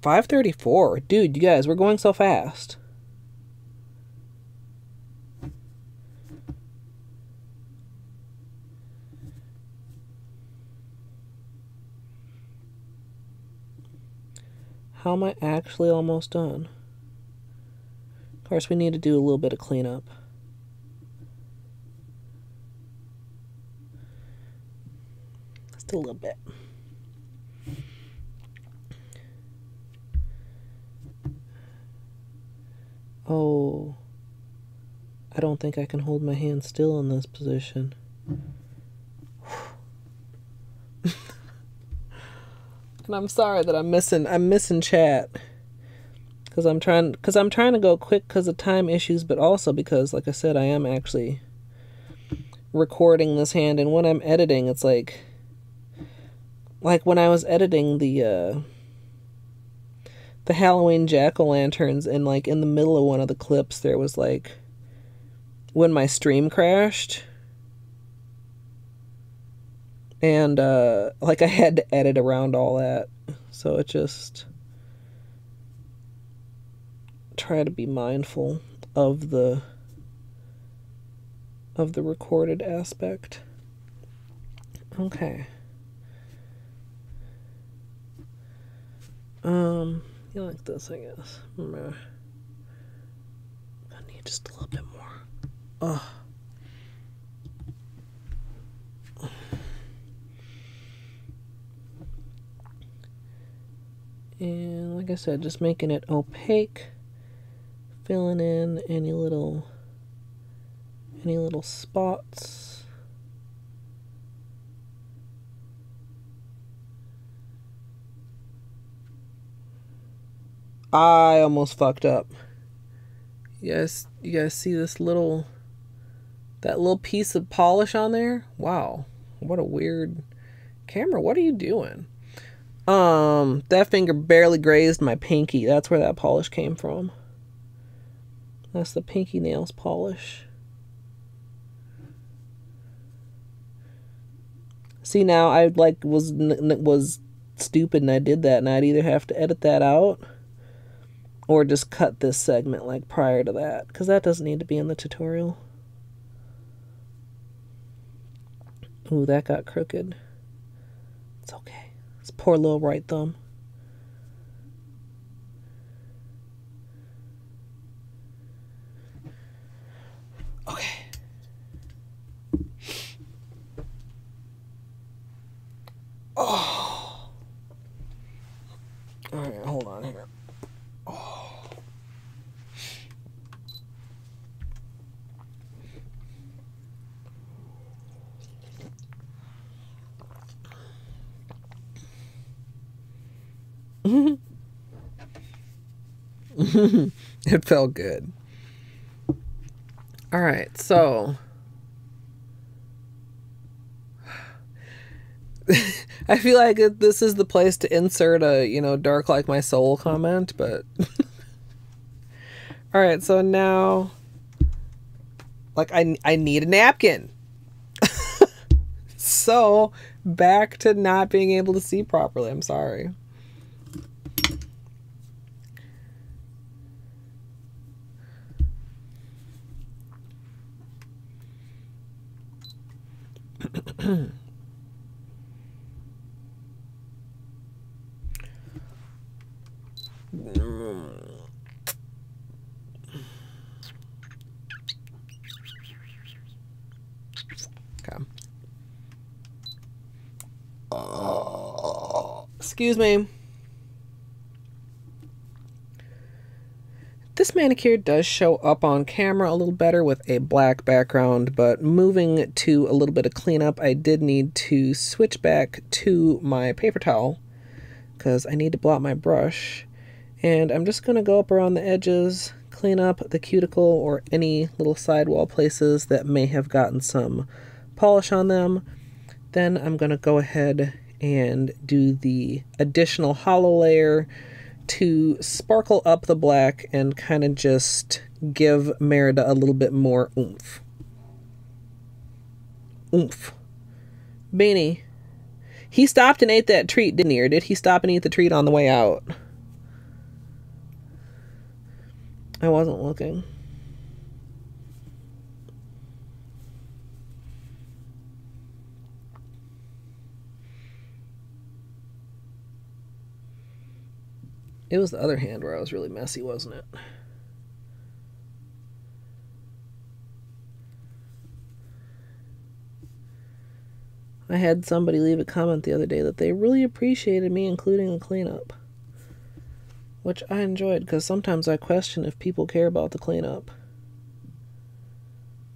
534. Dude, you guys, we're going so fast. How am I actually almost done? Of course, we need to do a little bit of cleanup. Just a little bit. Oh, I don't think I can hold my hand still in this position. and I'm sorry that I'm missing I'm missing chat because I'm trying because I'm trying to go quick because of time issues, but also because, like I said, I am actually recording this hand, and when I'm editing, it's like like when I was editing the uh the Halloween jack o' lanterns and like in the middle of one of the clips there was like when my stream crashed and uh like I had to edit around all that so it just try to be mindful of the of the recorded aspect. Okay. Um, you like this, I guess. I need just a little bit more. Ugh. And like I said, just making it opaque, filling in any little any little spots. I almost fucked up. You guys, you guys see this little, that little piece of polish on there? Wow, what a weird camera. What are you doing? Um, that finger barely grazed my pinky. That's where that polish came from. That's the pinky nails polish. See now, I like was was stupid and I did that, and I'd either have to edit that out or just cut this segment like prior to that because that doesn't need to be in the tutorial. Ooh, that got crooked. It's okay. It's poor little right thumb. Okay. Oh. All right, hold on here. it felt good. All right, so I feel like this is the place to insert a, you know, dark like my soul comment, but All right, so now like I I need a napkin. so, back to not being able to see properly. I'm sorry. Excuse me. This manicure does show up on camera a little better with a black background, but moving to a little bit of cleanup, I did need to switch back to my paper towel because I need to blot my brush. And I'm just going to go up around the edges, clean up the cuticle or any little sidewall places that may have gotten some polish on them. Then I'm going to go ahead and do the additional holo layer to sparkle up the black and kind of just give Merida a little bit more oomph. Oomph. Beanie. He stopped and ate that treat, didn't he? Or did he stop and eat the treat on the way out? I wasn't looking. It was the other hand where I was really messy, wasn't it? I had somebody leave a comment the other day that they really appreciated me including a cleanup. Which I enjoyed because sometimes I question if people care about the cleanup.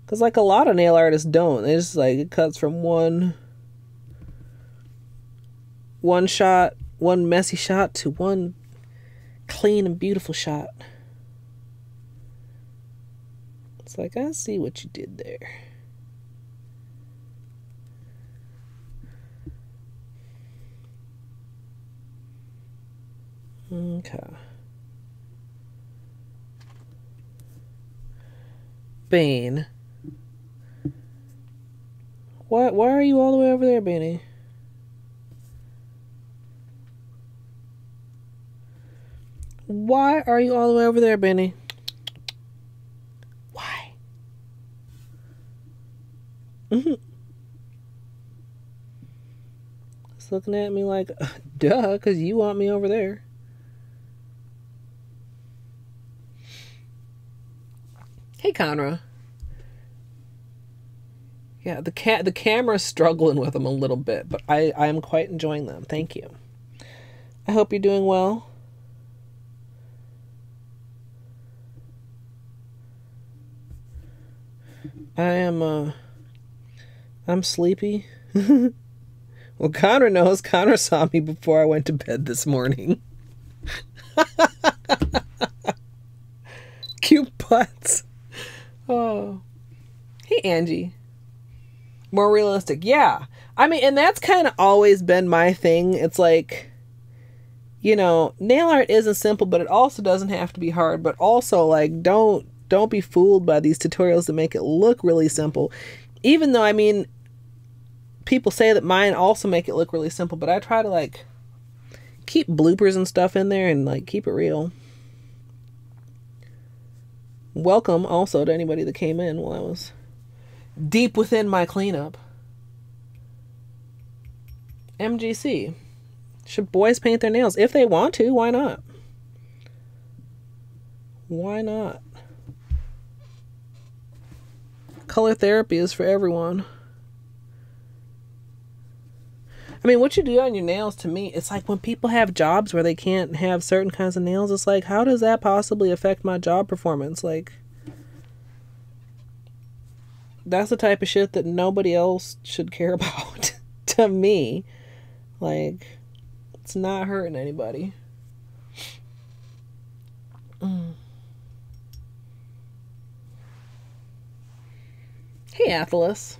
Because, like, a lot of nail artists don't. They just, like, it cuts from one. One shot, one messy shot to one clean and beautiful shot. It's like, I see what you did there. Okay. Bane. Why, why are you all the way over there, Benny? Why are you all the way over there, Benny? Why? Mm-hmm. It's looking at me like, duh, because you want me over there. Hey, Conra. Yeah, the cat the camera's struggling with them a little bit, but I I am quite enjoying them. Thank you. I hope you're doing well. I am uh I'm sleepy. well, Connor knows. Connor saw me before I went to bed this morning. Cute butts. Oh. Hey, Angie. More realistic. Yeah. I mean, and that's kind of always been my thing. It's like, you know, nail art isn't simple, but it also doesn't have to be hard. But also, like, don't don't be fooled by these tutorials that make it look really simple. Even though, I mean, people say that mine also make it look really simple, but I try to like keep bloopers and stuff in there and like keep it real. Welcome also to anybody that came in while I was deep within my cleanup. MGC. Should boys paint their nails? If they want to, why not? Why not? Color therapy is for everyone. I mean, what you do on your nails to me, it's like when people have jobs where they can't have certain kinds of nails, it's like, how does that possibly affect my job performance? Like, that's the type of shit that nobody else should care about to me. Like, it's not hurting anybody. Mm. Hey, Atlas.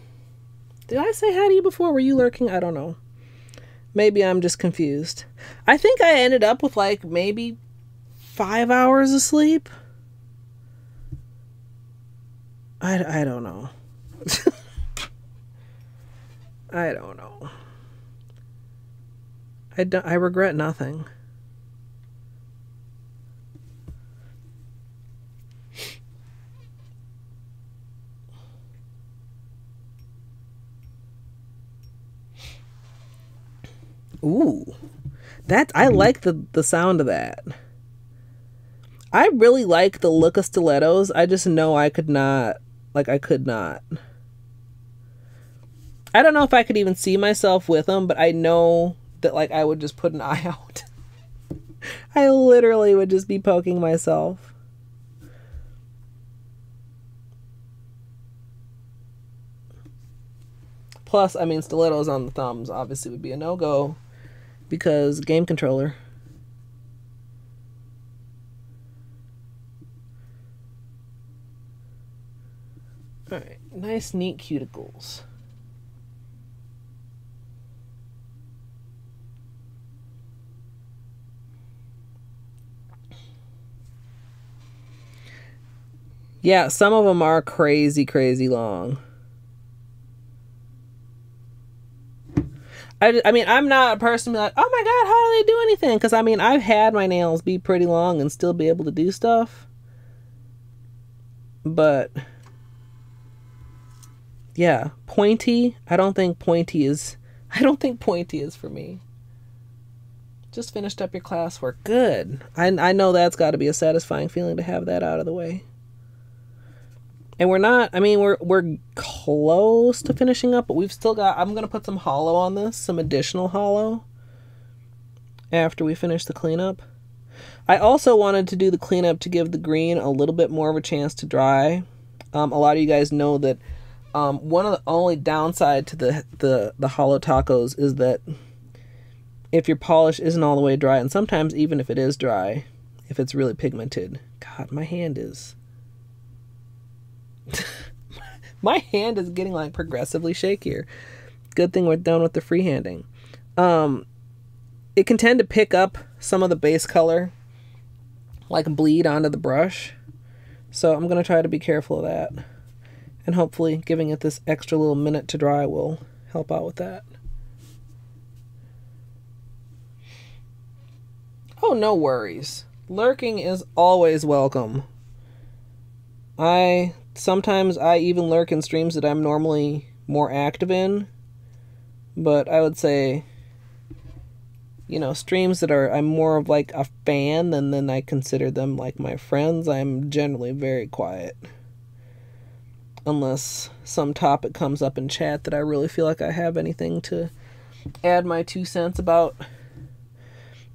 Did I say hi to you before? Were you lurking? I don't know. Maybe I'm just confused. I think I ended up with like maybe five hours of sleep. I, I don't know. I don't know. I, don't, I regret nothing. Ooh. That I like the the sound of that. I really like the look of stilettos. I just know I could not like I could not. I don't know if I could even see myself with them, but I know that like I would just put an eye out. I literally would just be poking myself. Plus, I mean, stilettos on the thumbs obviously would be a no go because game controller. Alright, nice neat cuticles. Yeah, some of them are crazy, crazy long. I, I mean, I'm not a person like, oh my god, how do they do anything? Because I mean, I've had my nails be pretty long and still be able to do stuff. But yeah, pointy. I don't think pointy is. I don't think pointy is for me. Just finished up your classwork. Good. I I know that's got to be a satisfying feeling to have that out of the way and we're not i mean we're we're close to finishing up but we've still got i'm gonna put some holo on this some additional holo after we finish the cleanup. I also wanted to do the cleanup to give the green a little bit more of a chance to dry. Um, a lot of you guys know that um, one of the only downside to the the the holo tacos is that if your polish isn't all the way dry and sometimes even if it is dry if it's really pigmented god my hand is my hand is getting like progressively shakier. Good thing we're done with the freehanding. Um, it can tend to pick up some of the base color, like bleed onto the brush. So I'm going to try to be careful of that. And hopefully giving it this extra little minute to dry will help out with that. Oh, no worries. Lurking is always welcome. I sometimes I even lurk in streams that I'm normally more active in. But I would say you know, streams that are I'm more of like a fan than then I consider them like my friends. I'm generally very quiet. Unless some topic comes up in chat that I really feel like I have anything to add my two cents about.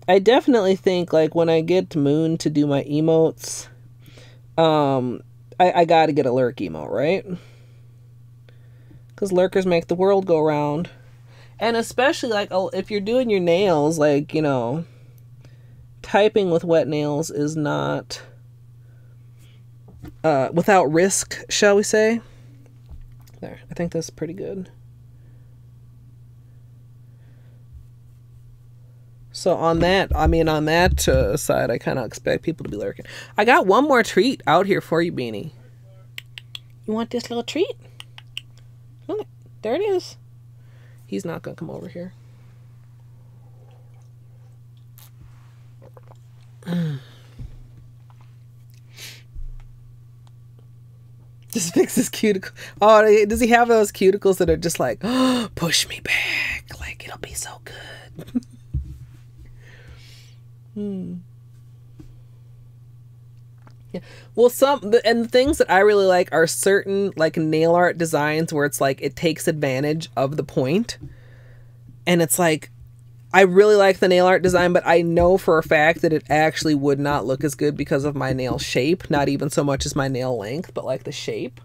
I definitely think like when I get to Moon to do my emotes, um, I, I gotta get a lurk emote, right? Because lurkers make the world go round. And especially like oh, if you're doing your nails like you know typing with wet nails is not uh, without risk shall we say? There i think that's pretty good so on that i mean on that uh, side i kind of expect people to be lurking i got one more treat out here for you beanie you want this little treat Look, there it is He's not going to come over here. just fix his cuticle. Oh, does he have those cuticles that are just like, oh, push me back? Like, it'll be so good. hmm. Yeah. Well, some and the things that I really like are certain like nail art designs where it's like it takes advantage of the. And it's like I really like the nail art design, but I know for a fact that it actually would not look as good because of my nail shape, not even so much as my nail length, but like the shape.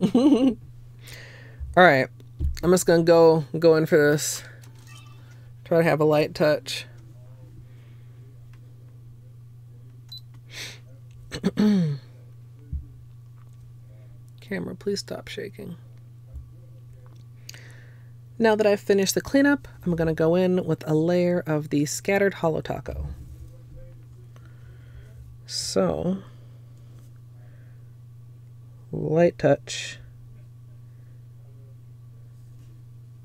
All right. I'm just to go go in for this. Try to have a light touch. Camera, please stop shaking. Now that I've finished the cleanup, I'm to go in with a layer of the scattered holo taco. So, light touch.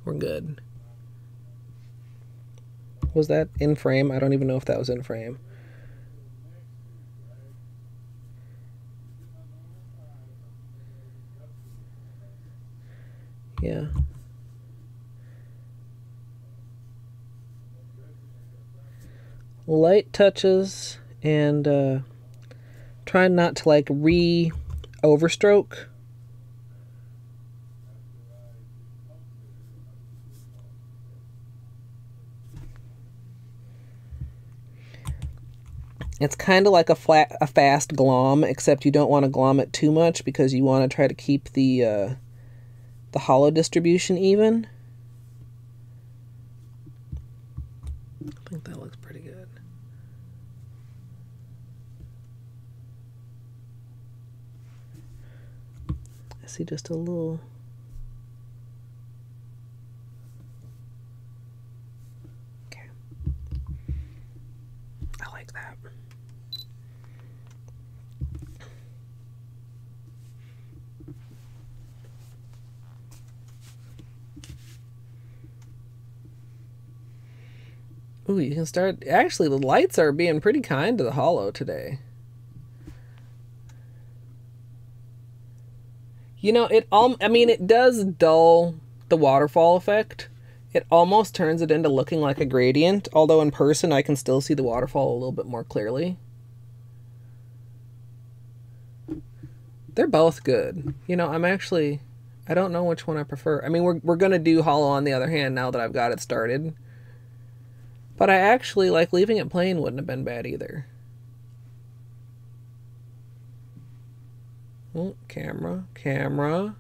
We're good. Was that in frame? I don't even know if that was in frame. Yeah. Light touches and uh, try not to like re overstroke. It's kind of like a flat, a fast glom, except you don't want to glom it too much because you want to try to keep the uh, the holo distribution even. I think that looks pretty good. I see just a little. Okay. I like that. Ooh, you can start. Actually, the lights are being pretty kind to the holo today. You know, it all, I mean it does dull the waterfall effect. It almost turns it into looking like a gradient, although in person I can still see the waterfall a little bit more clearly. They're both good. You know, I'm actually I don't know which one I prefer. I mean, we're we're going to do holo on the other hand now that I've got it started. But I actually like leaving it plain wouldn't have been bad either. Oh, camera, camera.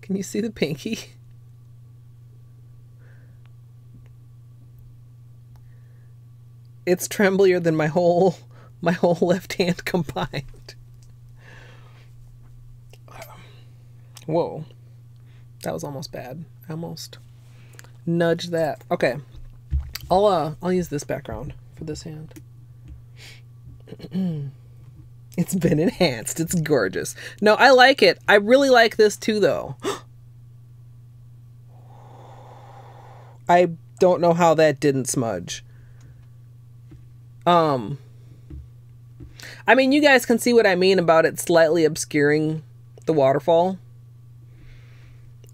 Can you see the pinky? it's tremblier than my whole my whole left hand combined. Whoa. That was almost bad. I almost nudged that. Okay. I'll uh I'll use this background for this hand. it's been enhanced. It's gorgeous. No, I like it. I really like this too though. I don't know how that didn't smudge. Um I mean, you guys can see what I mean about it slightly obscuring the waterfall.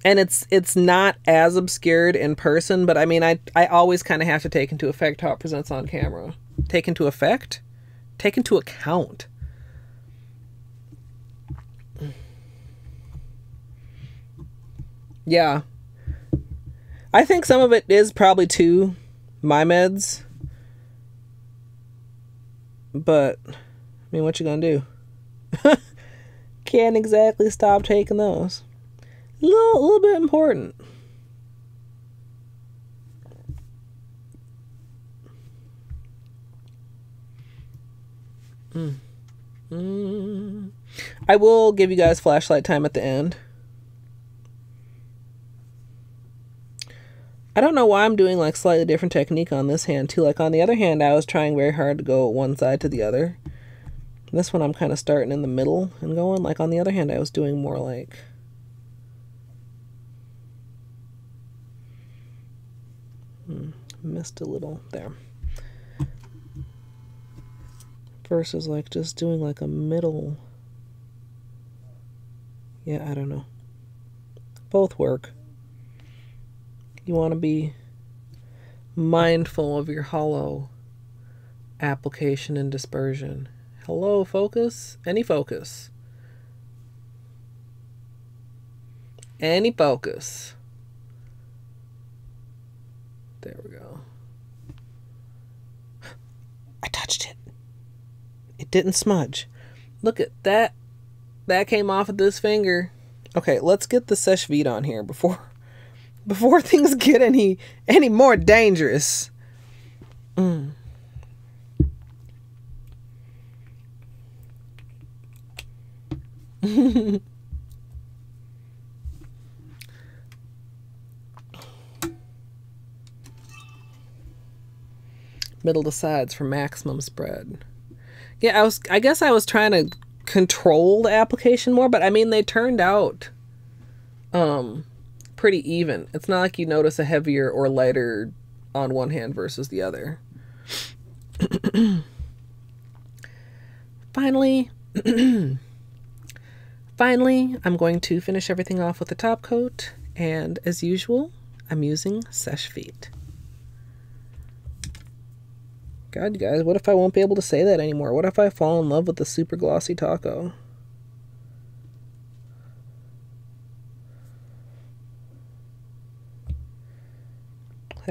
And it's it's not as obscured in person, but I mean, I I always kind of have to take into effect how it presents on camera. Take into effect? Take into account. Yeah. I think some of it is probably too my meds. But I mean, what you gonna do? Can't exactly stop taking those. A little, a little bit important. Mm. Mm. I will give you guys flashlight time at the end. I don't know why I'm doing like slightly different technique on this hand too. Like on the other hand, I was trying very hard to go one side to the other. This one I'm kind of starting in the middle and going. Like on the other hand, I was doing more like... Hmm, missed a little there. Versus like just doing like a middle... Yeah, I don't know. Both work. You want to be mindful of your holo application and dispersion. Hello, focus? Any focus? Any focus? There we go. I touched it. It didn't smudge. Look at that. That came off of this finger. Okay, let's get the Vite on here before before things get any any more dangerous. Mm. Middle to sides for maximum spread. Yeah, I was I guess I was trying to control the application more, but I mean they turned out um pretty even. It's not like you notice a heavier or lighter on one hand versus the other. Finally, Finally, I'm going to finish everything off with a top coat, and as usual, I'm using Seche Vite. God, guys, what if I won't be able to say that anymore? What if I fall in love with the super glossy taco?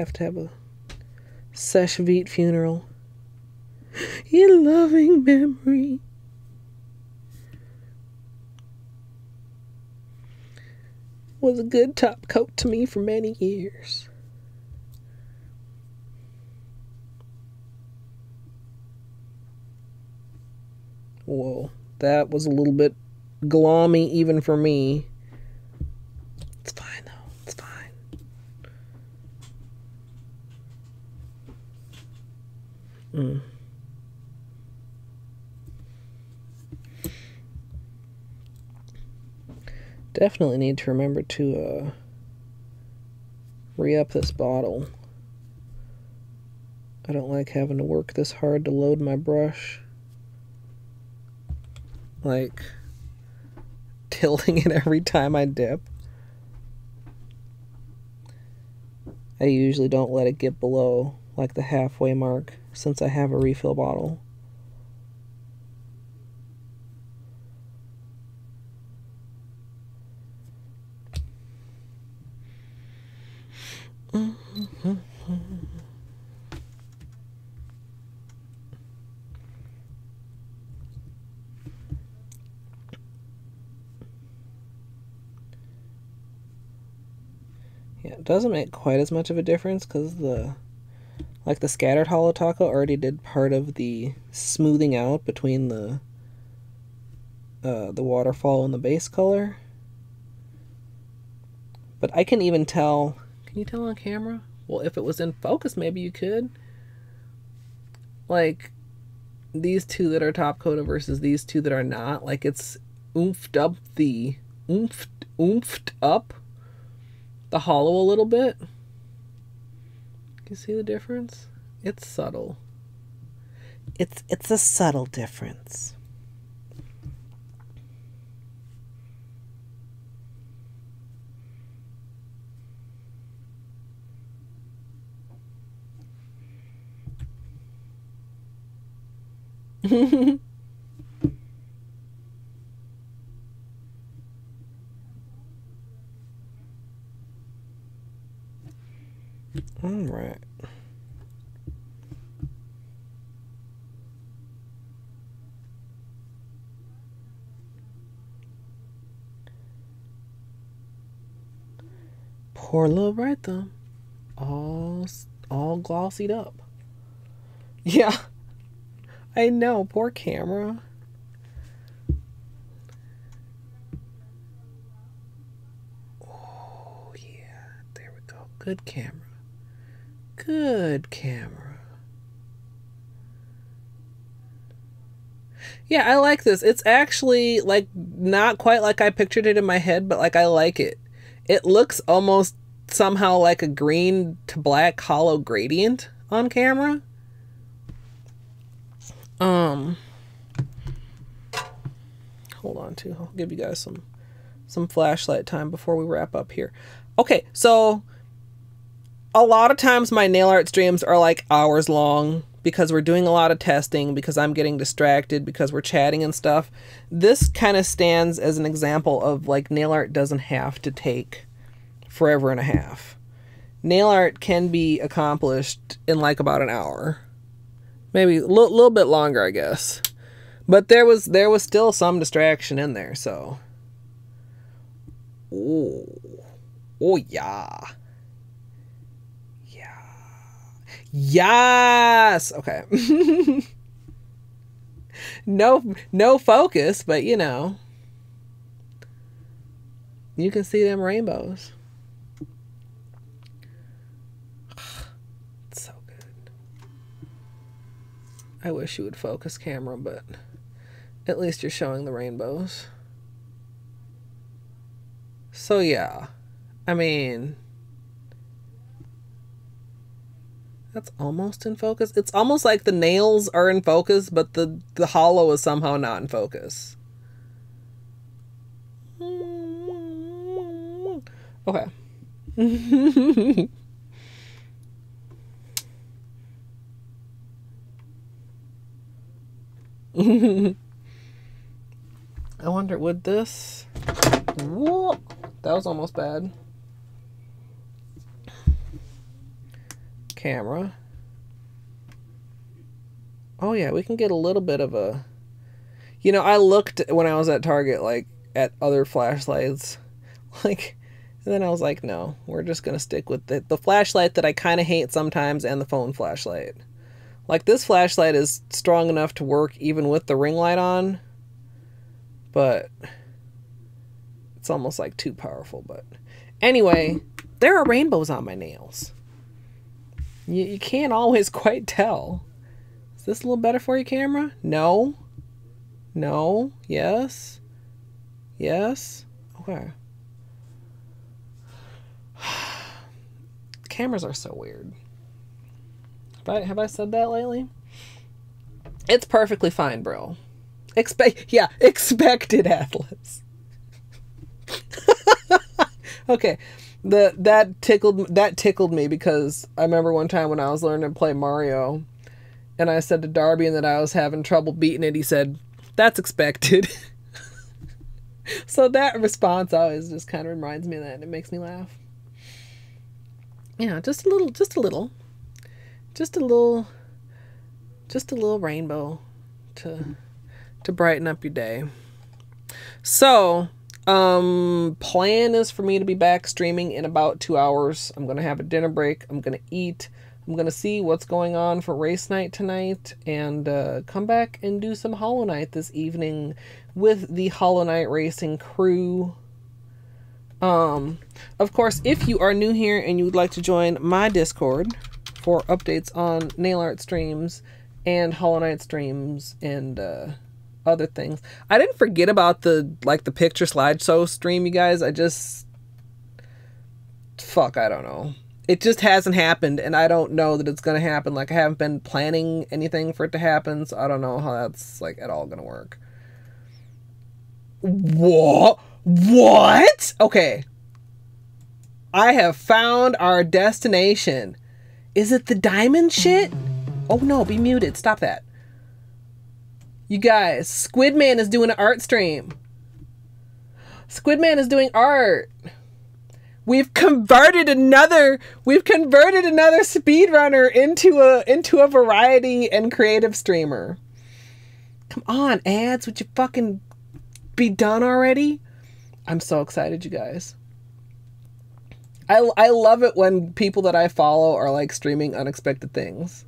Have to have a Seche Vite funeral. In loving memory. was a good top coat to me for many years. Whoa, that was a little bit gloomy even for me. It's fine though, it's fine. Mm. Definitely need to remember to uh, re-up this bottle. I don't like having to work this hard to load my brush. Like, tilting it every time I dip. I usually don't let it get below like the halfway mark since I have a refill bottle. Yeah, it doesn't make quite as much of a difference because the like the scattered holo taco already did part of the smoothing out between the uh, the waterfall and the base color. But I can even tell. Can you tell on camera? Well, if it was in focus, maybe you could. Like these two that are top coated versus these two that are not. Like it's oomphed up the oomphed oomphed up the holo a little bit. You see the difference? It's subtle.
It's it's a subtle difference.
All right. Poor little thumb, all all glossied up. Yeah, I know. Poor camera. Oh yeah, there we go. Good camera. Good camera. Yeah, I like this. It's actually like not quite like I pictured it in my head, but like I like it. It looks almost somehow like a green to black holo gradient on camera. Um hold on to. I'll give you guys some some flashlight time before we wrap up here. Okay, so a lot of times my nail art streams are like hours long because we're doing a lot of testing, because I'm getting distracted, because we're chatting and stuff. This kind of stands as an example of like nail art doesn't have to take forever and a half. Nail art can be accomplished in like about an hour. Maybe a little, bit longer, I guess. But there was there was still some distraction in there, so. Oh. Oh yeah. Yes. Okay. no no focus, but you know. You can see them rainbows. It's so good. I wish you would focus camera, but at least you're showing the rainbows. So yeah. I mean, That's almost in focus. It's almost like the nails are in focus, but the, the holo is somehow not in focus. Okay. I wonder, would this... Whoa, that was almost bad. Camera. Oh yeah, we can get a little bit of a You know, I looked when I was at Target like at other flashlights like and then I was like, no, we're just going to stick with the, the flashlight that I kind of hate sometimes and the phone flashlight. Like this flashlight is strong enough to work even with the ring light on, but it's almost like too powerful. But anyway, there are rainbows on my nails. You, you can't always quite tell. Is this a little better for you, camera? No. No. Yes. Yes. Okay. Cameras are so weird. Have I, have I said that lately? It's perfectly fine, bro. Expect yeah, expected Atlas. okay the that tickled that tickled me because I remember one time when I was learning to play Mario, and I said to Darby that I was having trouble beating it. He said, "That's expected." so that response always just kind of reminds me of that, and it makes me laugh. Yeah, just a little, just a little, just a little, just a little rainbow to to brighten up your day. So um, plan is for me to be back streaming in about two hours. I'm gonna have a dinner break. I'm gonna eat. I'm gonna see what's going on for race night tonight, and uh, come back and do some Hollow Knight this evening with the Hollow Knight Racing crew. Um, of course, if you are new here and you would like to join my Discord for updates on nail art streams and Hollow Knight streams and uh, other things, I didn't forget about the like the picture slideshow stream, you guys. I just fuck, I don't know. It just hasn't happened, and I don't know that it's gonna happen. Like I haven't been planning anything for it to happen, so I don't know how that's like at all gonna work. What? What? Okay. I have found our destination. Is it the diamond shit? Oh no, be muted. Stop that. You guys, Squidman is doing an art stream. Squidman is doing art. We've converted another we've converted another speedrunner into a into a variety and creative streamer. Come on, ads, would you fucking be done already? I'm so excited, you guys. I, I love it when people that I follow are like streaming unexpected things.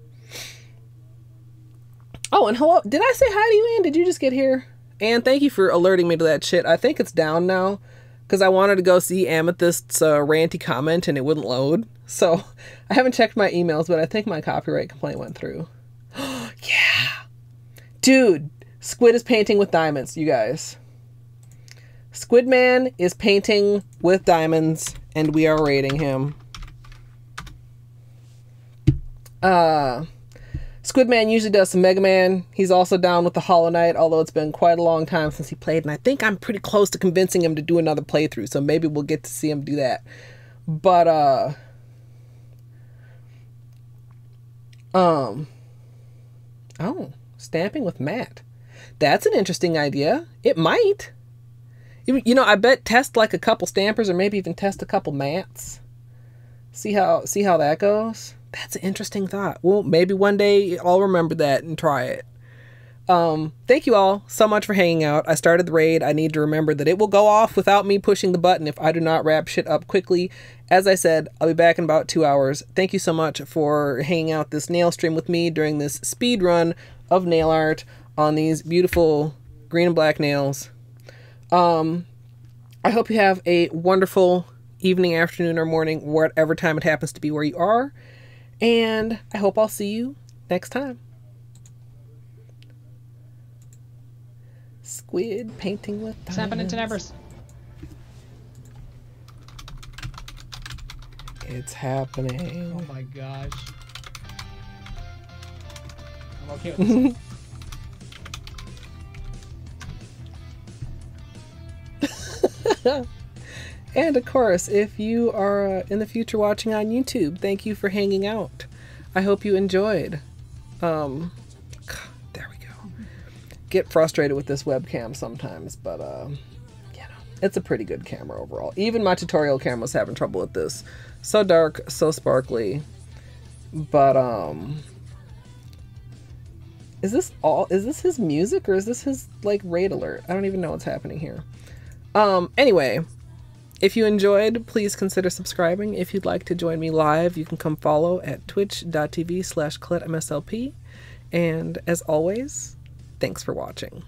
Oh, and hello. Did I say hi to you, Ann? Did you just get here? And thank you for alerting me to that shit. I think it's down now because I wanted to go see Amethyst's uh, ranty comment and it wouldn't load. So I haven't checked my emails, but I think my copyright complaint went through. yeah. Dude, Squid is painting with diamonds, you guys. Squidman is painting with diamonds, and we are rating him. Uh, Squidman usually does some Mega Man. He's also down with the Hollow Knight, although it's been quite a long time since he played, and I think I'm pretty close to convincing him to do another playthrough, so maybe we'll get to see him do that. But, uh, um, oh, stamping with matte. That's an interesting idea. It might. You know, I bet test like a couple stampers or maybe even test a couple mats. See how see how that goes. That's an interesting thought. Well, maybe one day I'll remember that and try it. Um, thank you all so much for hanging out. I started the raid. I need to remember that it will go off without me pushing the button if I do not wrap shit up quickly. As I said, I'll be back in about two hours. Thank you so much for hanging out this nail stream with me during this speed run of nail art on these beautiful green and black nails. Um, I hope you have a wonderful evening, afternoon, or morning, whatever time it happens to be where you are. And I hope I'll see you next time. Squid painting with
What's happening to Nevers?
It's happening.
Oh my gosh. I'm okay with this.
and of course, if you are uh, in the future watching on YouTube, thank you for hanging out. I hope you enjoyed. Um, there we go. Get frustrated with this webcam sometimes, but uh, you know, it's a pretty good camera overall. Even my tutorial camera was having trouble with this. So dark, so sparkly, but um, is this all? Is this his music or is this his like raid alert? I don't even know what's happening here. Um, anyway, if you enjoyed, please consider subscribing. If you'd like to join me live, you can come follow at twitch.tv slash. And as always, thanks for watching.